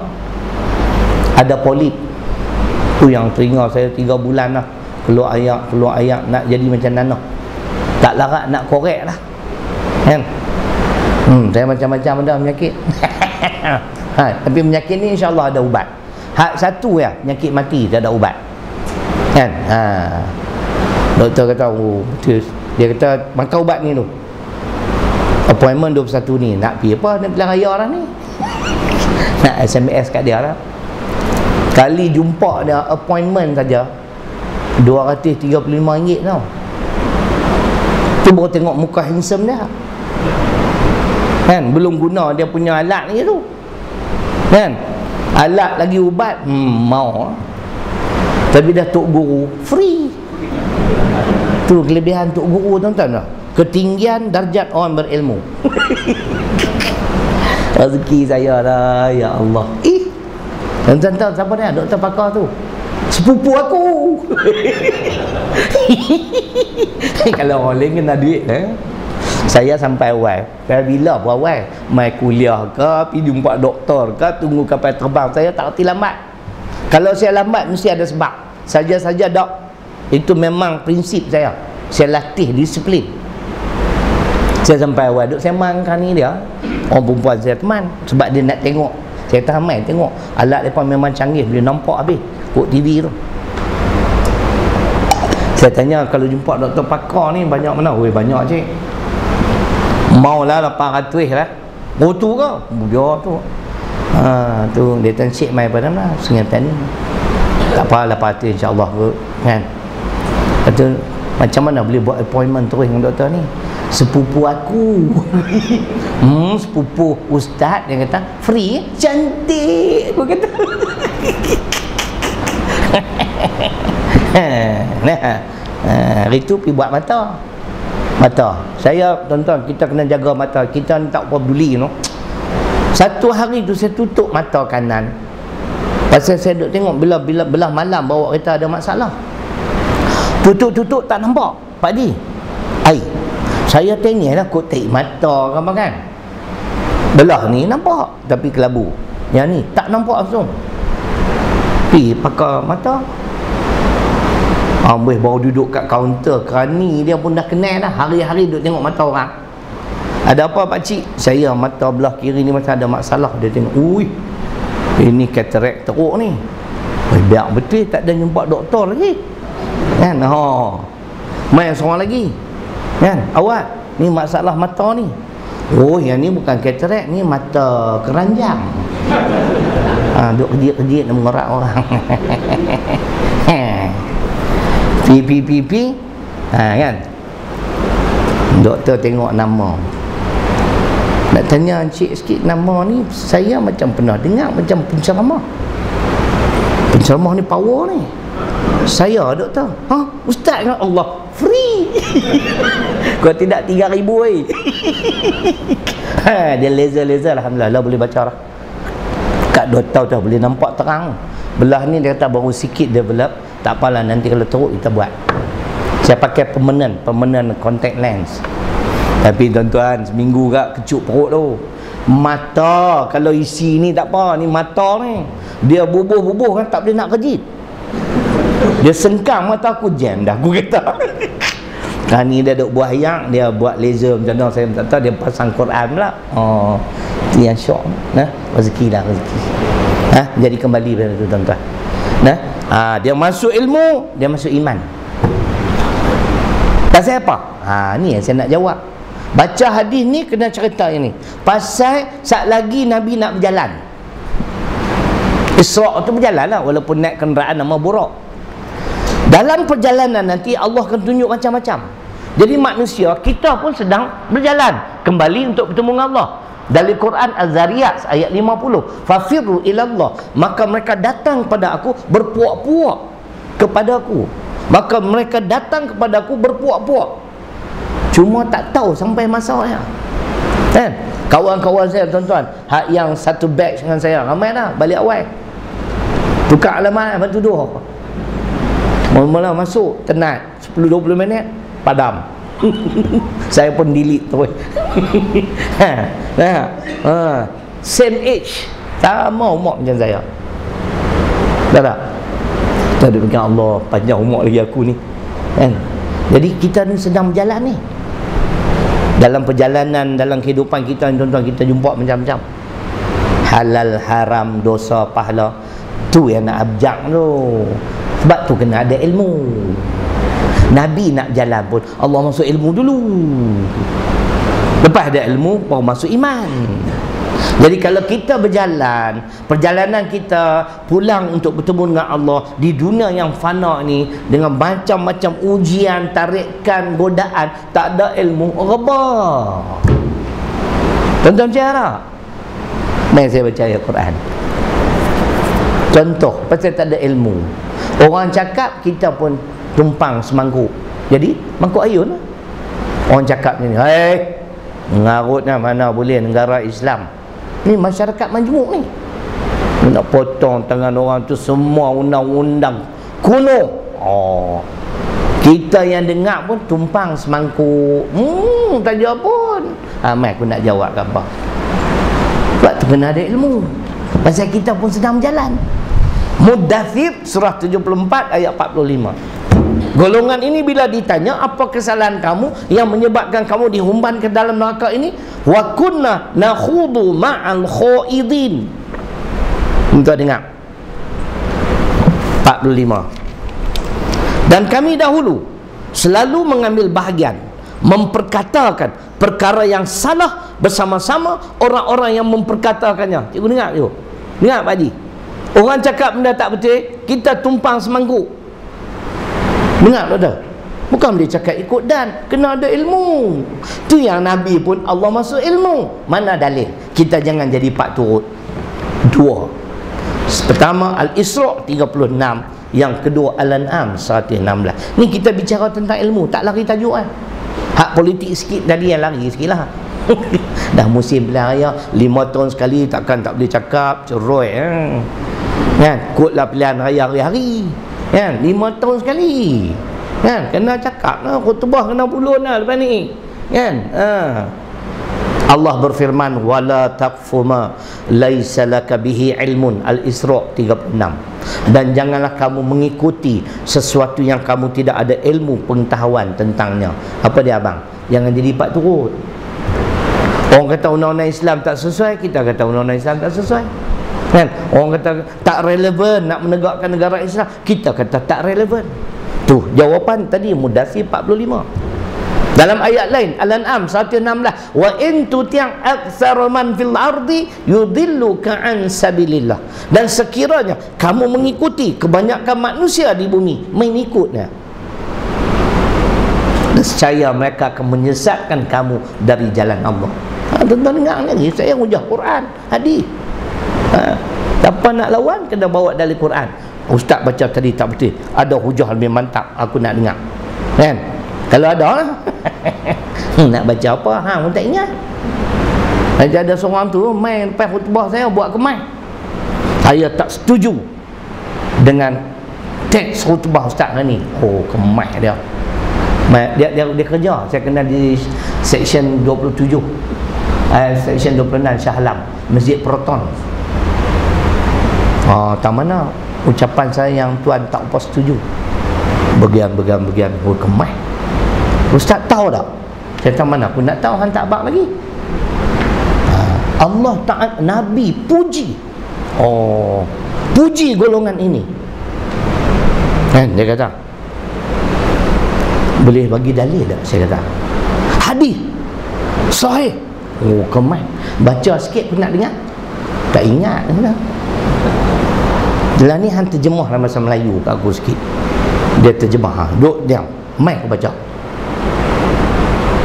Ada polip. Tu yang telinga saya 3 bulan lah. Keluar ayak Keluar ayak Nak jadi macam nanah Tak larat nak korek lah. Kan Hmm, saya macam-macam ada penyakit. [laughs] ha, tapi penyakit ni insya-Allah ada ubat. Hak satu ya, penyakit mati tak ada ubat. Kan? Ha. Doktor kata, oh, betul. Dia kata, makan ubat ni tu. Appointment 21 ni. Nak pergi apa? Nak bilang raya lah ni. [laughs] Nak SMS kat dia lah. Kali jumpa dia appointment saja RM235 tau. Cuba tengok muka handsome dia kan? Belum guna dia punya alat ni tu. Kan? Alat lagi ubat hmm, mau. Tapi dah tok guru free. Tu kelebihan tok guru tuan-tuan ketinggian darjat orang berilmu. [laughs] Rezeki saya dah ya Allah. Ih! Tuan-tuan tahu siapa dia doktor pakar tu? Sepupu aku. [laughs] Kalau orang lain kena duit eh? Saya sampai awal. Saya bila pun awal? Mai kuliah ke pergi jumpa doktor ke tunggu kapal terbang. Saya tak reti lambat. Kalau saya lambat mesti ada sebab. Saja-saja dok. Itu memang prinsip saya. Saya latih disiplin. Saya sampai awal duk sembangkan ni dia. Orang perempuan saya teman sebab dia nak tengok. Saya tak main tengok. Alat mereka memang canggih. Boleh nampak habis. Kok TV tu. Saya tanya kalau jumpa doktor pakar ni banyak mana? Weh banyak cik. Maulah 800 lah. Oh tu ke? Tu. Ha tu dia tan cik mai pada mana? Sengatan ni. Tak apa 800 insya-Allah kan. Kata macam mana boleh buat appointment terus dengan doktor ni? Sepupu aku. [laughs] hmm, sepupu ustaz dia kata free cantik. Aku kata. [laughs] nah, hari tu pergi buat mata mata. Saya tuan-tuan kita kena jaga mata. Kita tak peduli know? satu hari tu saya tutup mata kanan. Pasal saya duduk tengok bila bila belah malam bawa kereta ada masalah. Tutup-tutup tak nampak. Pak Di ai. Saya tengok lah kotak mata kan kan. Belah ni nampak tapi kelabu. Yang ni tak nampak langsung. Pergi pakai mata Amboi baru duduk kat kaunter. Kerani dia pun dah kenal dah. Hari-hari duduk tengok mata orang. Ada apa pak cik? Saya mata belah kiri ni macam ada masalah. Dia tengok ui ini katarak teruk ni. Eh, biar betul tak ada jumpa doktor lagi. Kan? Ha. Main seorang lagi. Kan? Awak ni masalah mata ni. Oh yang ni bukan katarak ni mata keranjang. [laughs] Ha, duk kejit-kejit dan mengerak orang [laughs] pi ha, kan? Doktor tengok nama. Nak tanya encik sikit nama ni saya macam pernah dengar macam penceramah penceramah ni power ni. Saya doktor. Ha? Ustaz kan Allah free. [laughs] Kau tidak 3000 eh [laughs] ha, dia laser-laser alhamdulillah lah boleh baca lah kat tahun dah boleh nampak terang. Belah ni dia kata baru sikit develop tak apalah nanti kalau teruk kita buat saya pakai permanent permanent contact lens tapi tuan-tuan seminggu kak kecup perut tu mata kalau isi ni tak apa ni mata ni dia bubuh-bubuh kan tak boleh nak kejit dia sengkang mata aku jam dah aku kata [laughs] Nah, ni dia duk buah yang dia buat laser macam mana saya tak tahu dia pasang Quran pula. Oh, yang syok. Nah, rezeki lah rezeki. Ha? Jadi kembali pada tu tuan-tuan. Nah, ha, dia masuk ilmu, dia masuk iman. Pasal apa? Ha, ni yang saya nak jawab. Baca hadis ni kena cerita ini. Pasal saat lagi Nabi nak berjalan. Isra' tu berjalan lah walaupun naik kenderaan nama buruk. Dalam perjalanan nanti Allah akan tunjuk macam-macam. Jadi manusia kita pun sedang berjalan kembali untuk bertemu dengan Allah dari Quran Az-Zariyat ayat 50 fafirru ilallah. Maka mereka datang kepada aku berpuak-puak kepada aku. Maka mereka datang kepada aku berpuak-puak. Cuma tak tahu sampai masanya kan? Kawan-kawan saya tuan-tuan hak yang satu batch dengan saya ramai dah balik awal. Tukar alamat bantu dua. Mula-mula masuk tenat 10-20 minit padam saya pun delete tu ha, ha, ha. same age. Sama umur macam saya. Tak? Tak tak ada Allah. Panjang umur lagi aku ni. Kan? Jadi kita ni sedang berjalan ni. Dalam perjalanan dalam kehidupan kita tuan-tuan kita jumpa macam-macam. Halal haram dosa pahala. Tu yang nak abjak tu. Sebab tu kena ada ilmu Nabi nak jalan pun. Allah masuk ilmu dulu. Lepas ada ilmu baru masuk iman. Jadi kalau kita berjalan perjalanan kita pulang untuk bertemu dengan Allah di dunia yang fana ni dengan macam-macam ujian tarikan godaan tak ada ilmu reba. Tuan-tuan cara Mari saya baca ayat Quran. Contoh Pasal tak ada ilmu. Orang cakap Kita pun tumpang semangkuk. Jadi mangkuk ayun lah. orang cakap ni hei ngarutnya mana boleh negara Islam? Ni masyarakat majmuk ni. Nak potong tangan orang tu semua undang-undang kuno. Oh. Kita yang dengar pun tumpang semangkuk. Hmm tak jawab pun. Ha, mai aku nak jawab ke apa? Sebab tu kena ada ilmu. Pasal kita pun sedang berjalan. Mudathir surah 74 ayat 45 golongan ini bila ditanya apa kesalahan kamu yang menyebabkan kamu dihumban ke dalam neraka ini? Wa kunna nakhudu ma'al khaidin. Untuk dengar. 45 dan kami dahulu selalu mengambil bahagian memperkatakan perkara yang salah bersama-sama orang-orang yang memperkatakannya. Cikgu dengar cikgu? Dengar Pak Haji? Orang cakap benda tak betul kita tumpang semangkuk dengar tak bukan dia cakap ikut dan. Kena ada ilmu. Tu yang Nabi pun Allah masuk ilmu. Mana dalil? Kita jangan jadi pak turut. Dua. Pertama Al-Isra' 36 Yang kedua Al-An'am 116 Ni kita bicara tentang ilmu. Tak lari tajuk kan Hak politik sikit tadi yang lari sikit lah. [laughs] Dah musim pilihan raya. Lima tahun sekali takkan tak boleh cakap. Ceroi kan Kan? Kutlah pilihan raya hari-hari Kan? Lima tahun sekali. Kan? Kena cakap lah Khutbah kena pulun lah lepas ni. Kan? Haa Allah berfirman wala taqfu ma laisa laka bihi ilmun. al-Isra 36 dan janganlah kamu mengikuti sesuatu yang kamu tidak ada ilmu pengetahuan tentangnya. Apa dia abang? Jangan jadi pak turut. Orang kata undang-undang Islam tak sesuai kita kata undang-undang Islam tak sesuai kan orang kata tak relevan nak menegakkan negara Islam kita kata tak relevan tu jawapan tadi mudasi 45 dalam ayat lain Al-An'am 116 wa in tuti'ang aktsara man fil ardi yudilluka an sabilillah. Dan sekiranya kamu mengikuti kebanyakan manusia di bumi mengikutnya. Nescaya mereka akan menyesatkan kamu dari jalan Allah. Ha, tuan-tuan dengar ni saya hujah Quran, hadis. Ha, apa nak lawan kena bawa dari Quran. Ustaz baca tadi tak betul. Ada hujah lebih mantap aku nak dengar. Kan? Kalau ada lah [laughs] Nak baca apa? Ha, pun tak ingat. Jadi ada seorang tu Main lepas khutbah saya buat kemai. Saya tak setuju Dengan Teks khutbah Ustaz ni. Oh kemai dia. Dia, dia, dia kerja. Saya kenal di Section 27 eh, Section 26 Shah Alam. Masjid Proton Oh, tak mana ucapan saya yang tuan tak apa setuju Begian, begian, begian Oh, kemai Ustaz tahu tak? Saya tahu mana aku nak tahu hang tak bak lagi. Ha, Allah Ta'ala Nabi puji. Oh, puji golongan ini. Kan dia kata. Boleh bagi dalil tak saya kata? Hadis. Sahih. Oh, kemai. Baca sikit pun nak dengar. Tak ingat kata. Dalam ni hang terjemah dalam bahasa Melayu kat aku sikit. Dia terjemah. Ha. Duk diam. Mai aku baca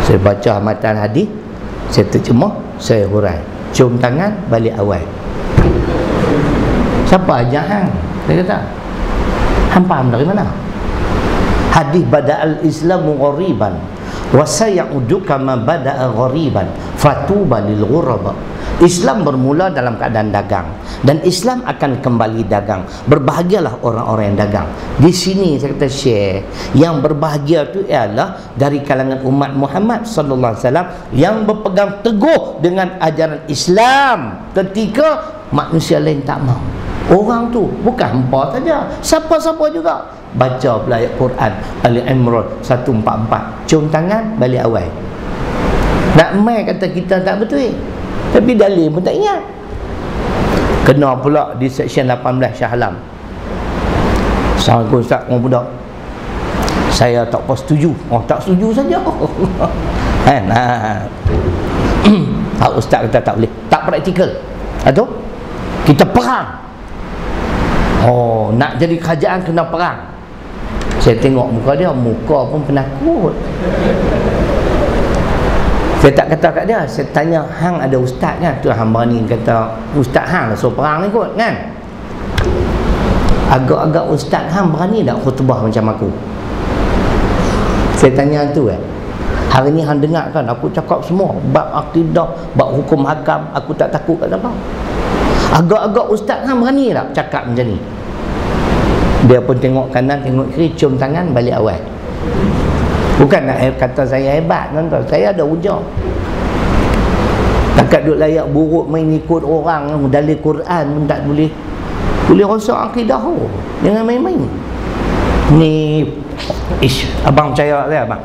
saya baca matan hadis saya terjemah saya hurai cium tangan balik awal siapa ajak hang dia kata hang faham dari mana hadis bada'al islamu ghariban wa sayaudu kama bada'a ghariban fatuba lil ghuraba Islam bermula dalam keadaan dagang dan Islam akan kembali dagang. Berbahagialah orang-orang yang dagang. Di sini saya kata share yang berbahagia itu ialah dari kalangan umat Muhammad sallallahu alaihi wasallam yang berpegang teguh dengan ajaran Islam ketika manusia lain tak mau. Orang tu bukan hampa saja, siapa-siapa juga baca pula ayat Quran Ali Imran 144. Cium tangan balik awal. Nak mai kata kita tak betul. Tapi dalil pun tak ingat Kena pula di seksyen 18 Shah Alam. Assalamualaikum Ustaz Orang budak. Saya tak apa setuju. Oh tak setuju saja. [laughs] Kan? Ha. [clears throat] Ustaz kata tak boleh. Tak praktikal. Atau Kita perang. Oh Nak jadi kerajaan kena perang. Saya tengok muka dia Muka pun penakut saya tak kata kat dia saya tanya hang ada ustaz kan? Tu hang berani kata ustaz hang lah so perang ni kot kan? Agak-agak ustaz hang berani tak khutbah macam aku? Saya tanya tu eh. Hari ni hang dengar kan aku cakap semua. Bab akidah bab hukum hakam aku tak takut kat siapa agak-agak ustaz kan berani tak cakap macam ni? Dia pun tengok kanan tengok kiri cium tangan balik awal bukan nak kata saya hebat tuan-tuan. Saya ada hujah Takat duk layak buruk main ikut orang dalil Quran pun tak boleh. Boleh rosak akidah jangan main-main. Ni ish abang percaya saya abang?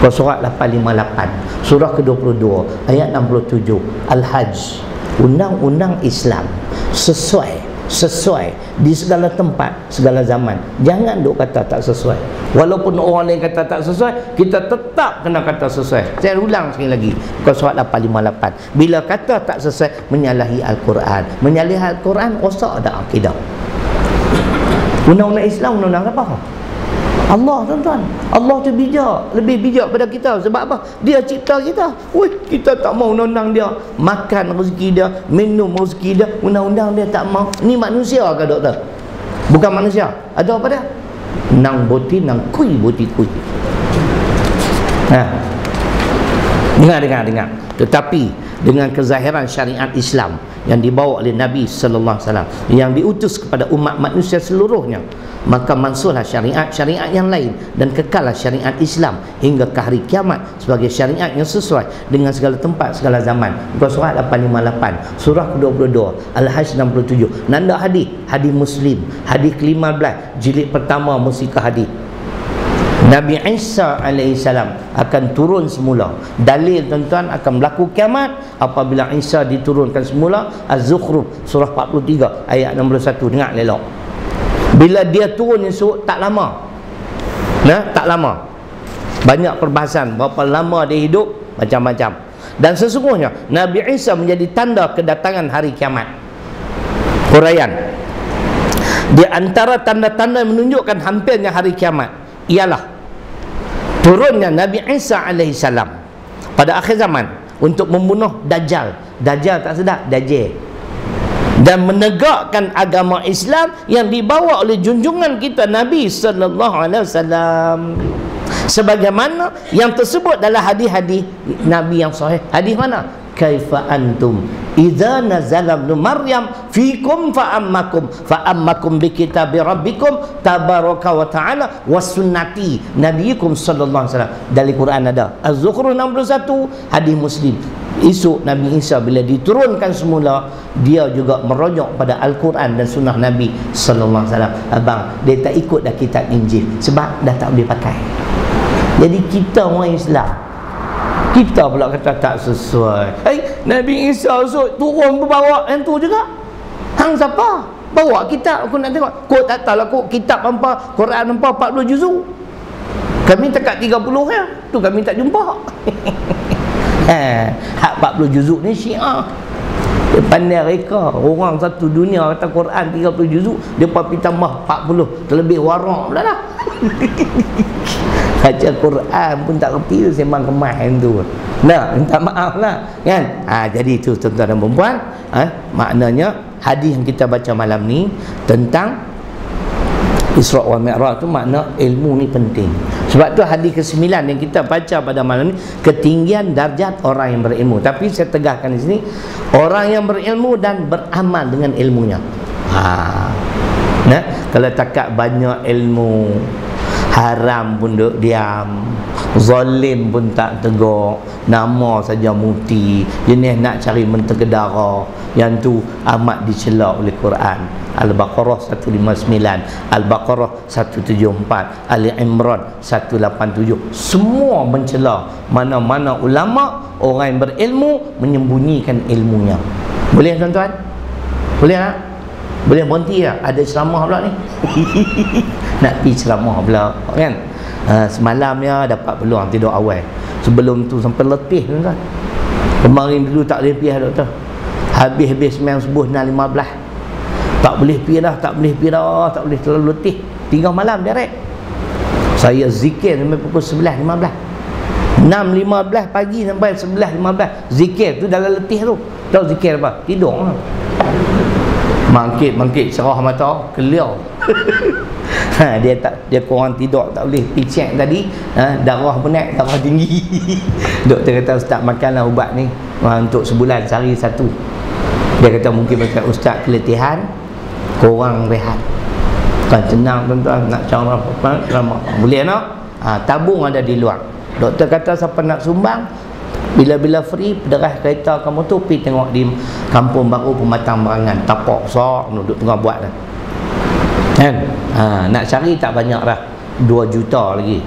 Kau surat 858 surah ke-22 ayat 67 Al-Hajj undang-undang Islam sesuai sesuai di segala tempat segala zaman. Jangan duk kata tak sesuai. Walaupun orang lain kata tak sesuai kita tetap kena kata sesuai. Saya ulang sekali lagi. Bukan surat 858 bila kata tak sesuai menyalahi Al-Quran. Menyalahi Al-Quran rosak ada akidah. Undang-undang Islam undang-undang apa Allah tuan-tuan. Allah tu bijak lebih bijak pada kita. Sebab apa? Dia cipta kita. Wih, kita tak mau undang dia. Makan rezeki dia minum rezeki dia. Undang-undang dia tak mau. Ni manusia ke doktor? Bukan manusia. Ada apa dia? Nang boti nang kui boti kui. Ha. Dengar dengar dengar. Tetapi dengan kezahiran syariat Islam yang dibawa oleh Nabi sallallahu alaihi wasallam yang diutus kepada umat manusia seluruhnya maka mansuhlah syariat-syariat yang lain. Dan kekallah syariat Islam hingga ke hari kiamat sebagai syariat yang sesuai dengan segala tempat segala zaman. Buka surat 858 surah ke-22 Al-Hajj 67 nanda hadis hadis muslim hadis ke-15 jilid pertama musikah hadis Nabi Isa AS akan turun semula. Dalil tuan-tuan akan berlaku kiamat apabila Isa diturunkan semula. Az-Zukhruf surah 43 ayat 61 dengar lelok bila dia turun esok tak lama. Nah tak lama. Banyak perbahasan. Berapa lama dia hidup? Macam-macam. Dan sesungguhnya Nabi Isa menjadi tanda kedatangan hari kiamat. Huraian. Di antara tanda-tanda menunjukkan hampirnya hari kiamat ialah turunnya Nabi Isa AS pada akhir zaman untuk membunuh Dajjal. Dajjal tak sedap? Dajjal dan menegakkan agama Islam yang dibawa oleh junjungan kita Nabi sallallahu alaihi wasallam. Sebagaimana yang tersebut dalam hadis-hadis Nabi yang sahih. Hadis mana? Kaifa antum? Idza nazala ibn maryam fikum fa ammakum. Fa ammakum bi kitabi rabbikum tabaraka wa taala wa sunnati nabiyikum sallallahu alaihi wasallam. Dari Quran ada. Az-zukhruf 61 hadis muslim esok Nabi Isa bila diturunkan semula dia juga merujuk pada Al-Quran dan sunnah Nabi sallallahu alaihi wasallam. Abang dia tak ikut dah kitab Injil sebab dah tak boleh pakai. Jadi kita orang Islam kita pula kata tak sesuai. Hey, Nabi Isa esok turun berbawa yang tu juga. Hang siapa? Bawa kitab aku nak tengok. Kau tak tahu kau kitab apa Quran apa 40 juzuk. Kami tekat 30 ya. Tu kami tak jumpa [laughs] Eh, hak 40 juzuk ni syiah. Dia pandai reka orang satu dunia kata Quran 30 juzuk dia pergi tambah 40 terlebih warak pula lah. [laughs] Baca Quran pun tak kerti tu sembang kemas yang tu. Nah minta maaf lah kan? Ha, jadi itu tuan-tuan dan perempuan ha, maknanya hadis yang kita baca malam ni tentang Isra' wa Mi'raj tu makna ilmu ni penting. Sebab tu hadis ke-9 yang kita baca pada malam ni ketinggian darjat orang yang berilmu. Tapi saya tegakkan di sini orang yang berilmu dan beramal dengan ilmunya. Ha. Nah, kalau takak banyak ilmu haram pun duduk diam. Zalim pun tak tegur nama saja muti jenis nak cari mentega darah yang tu amat dicela oleh Quran. Al-Baqarah 159 Al-Baqarah 174 Ali Imran 187 semua mencela. Mana-mana ulama orang yang berilmu menyembunyikan ilmunya. Boleh tuan-tuan? boleh tak? boleh berhenti tak? ada ceramah pula ni [laughs] nak pergi ceramah pula kan? Ha, semalam ya dapat peluang tidur awal. Sebelum tu sampai letih tuan kemarin dulu tak boleh pergi doktor. Habis-habis main subuh 6.15 tak boleh pergi dah tak boleh pergi dah tak boleh terlalu letih. Tinggal malam direct. Saya zikir sampai pukul 11.15 6.15 pagi sampai 11.15 zikir tu dalam letih tu. Tahu zikir apa? tidur. Lah mangkit mangkit cerah mata clear [laughs] ha, dia tak dia kurang tidur tak boleh. Pergi check tadi ha, darah pun naik darah tinggi. [laughs] Doktor kata ustaz makanlah ubat ni ha, untuk sebulan sehari satu. Dia kata mungkin pasal ustaz keletihan kurang rehat. Kan tenang tuan-tuan nak cara apa? Boleh nak? Ha, tabung ada di luar. Doktor kata siapa nak sumbang? Bila-bila free pederah kereta kamu tu pergi tengok di kampung baru pematang berangan tapak besar duduk tengah buat dah kan? Ha, nak cari tak banyak dah. 2 juta lagi.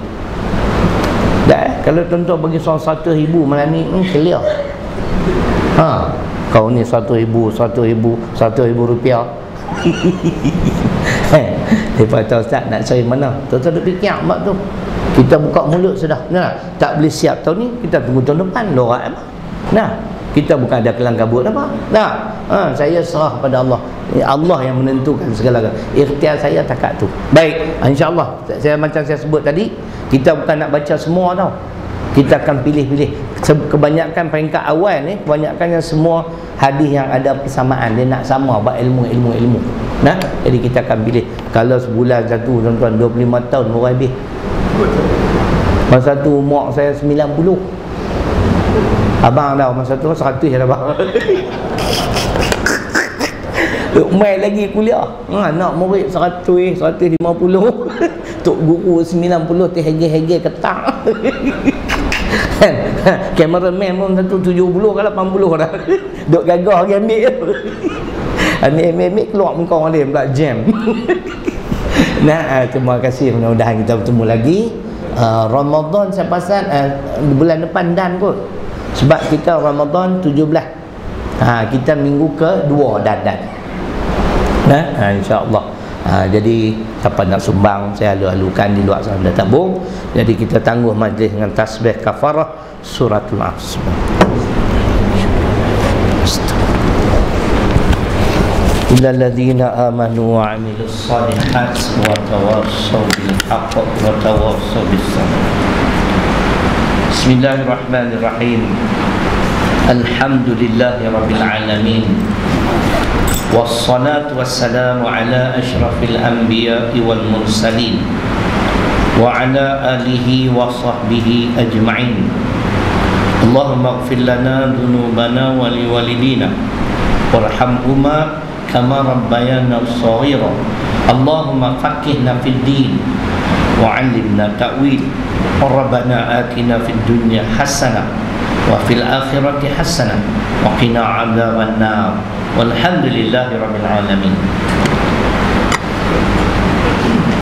Dah eh? kalau tuan-tuan bagi seorang satu ribu malam ni hmm, clear ha, kau ni satu ribu satu ribu satu ribu rupiah. [laughs] Eh, Lepas tu Ustaz nak cari mana? Tuan-tuan duk fikir mak tu. Kita buka mulut sudah nah tak? Boleh siap tahun ni kita tunggu tahun depan lorak apa nah kita bukan ada kelang kabut apa? Nah ha, saya serah pada Allah. Allah yang menentukan segala galanya ikhtiar saya takat tu. Baik. Insyaallah. Saya macam saya sebut tadi kita bukan nak baca semua tau. Kita akan pilih-pilih. Kebanyakan peringkat awal ni kebanyakan yang semua hadis yang ada persamaan. Dia nak sama buat ilmu ilmu ilmu. Nah jadi kita akan pilih. Kalau sebulan satu tuan-tuan 25 tahun baru habis. Masa tu umur saya 90 Abang dah masa tu 100 dah abang. [laughs] Main lagi kuliah. Ha, Nak murid 100, 150 [laughs] Tok guru 90 Teh hege-hege ketak. [laughs] Cameraman pun satu 70 ke 80 dah. Duk gagah lagi ambil. Ambil-ambil keluar muka orang lain pula jam. Nah, uh, terima kasih. Mudah-mudahan kita bertemu lagi. Uh, Ramadan saya pasal uh, bulan depan dan kot Sebab kita Ramadan 17. Ha, kita minggu ke dua dan dan. Nah, ha, insya-Allah. Ha, jadi siapa nak sumbang saya lalu-lalukan di luar sana tabung. Jadi kita tangguh majlis dengan tasbih kafarah suratul asr. إلى الذين آمنوا وعملوا الصالحات وتواصوا بالحق وتواصوا بالصبر بسم الله الرحمن الرحيم الحمد لله رب العالمين والصلاة والسلام على أشرف الأنبياء والمرسلين وعلى آله وصحبه أجمعين اللهم اغفر لنا ذنوبنا ولوالدينا وارحمهما كما ربيانا صغيرا اللهم فقهنا في الدين وعلمنا تأويل ربنا آتنا في الدنيا حسنة وفي الآخرة حسنة وقنا عذاب النار والحمد لله رب العالمين.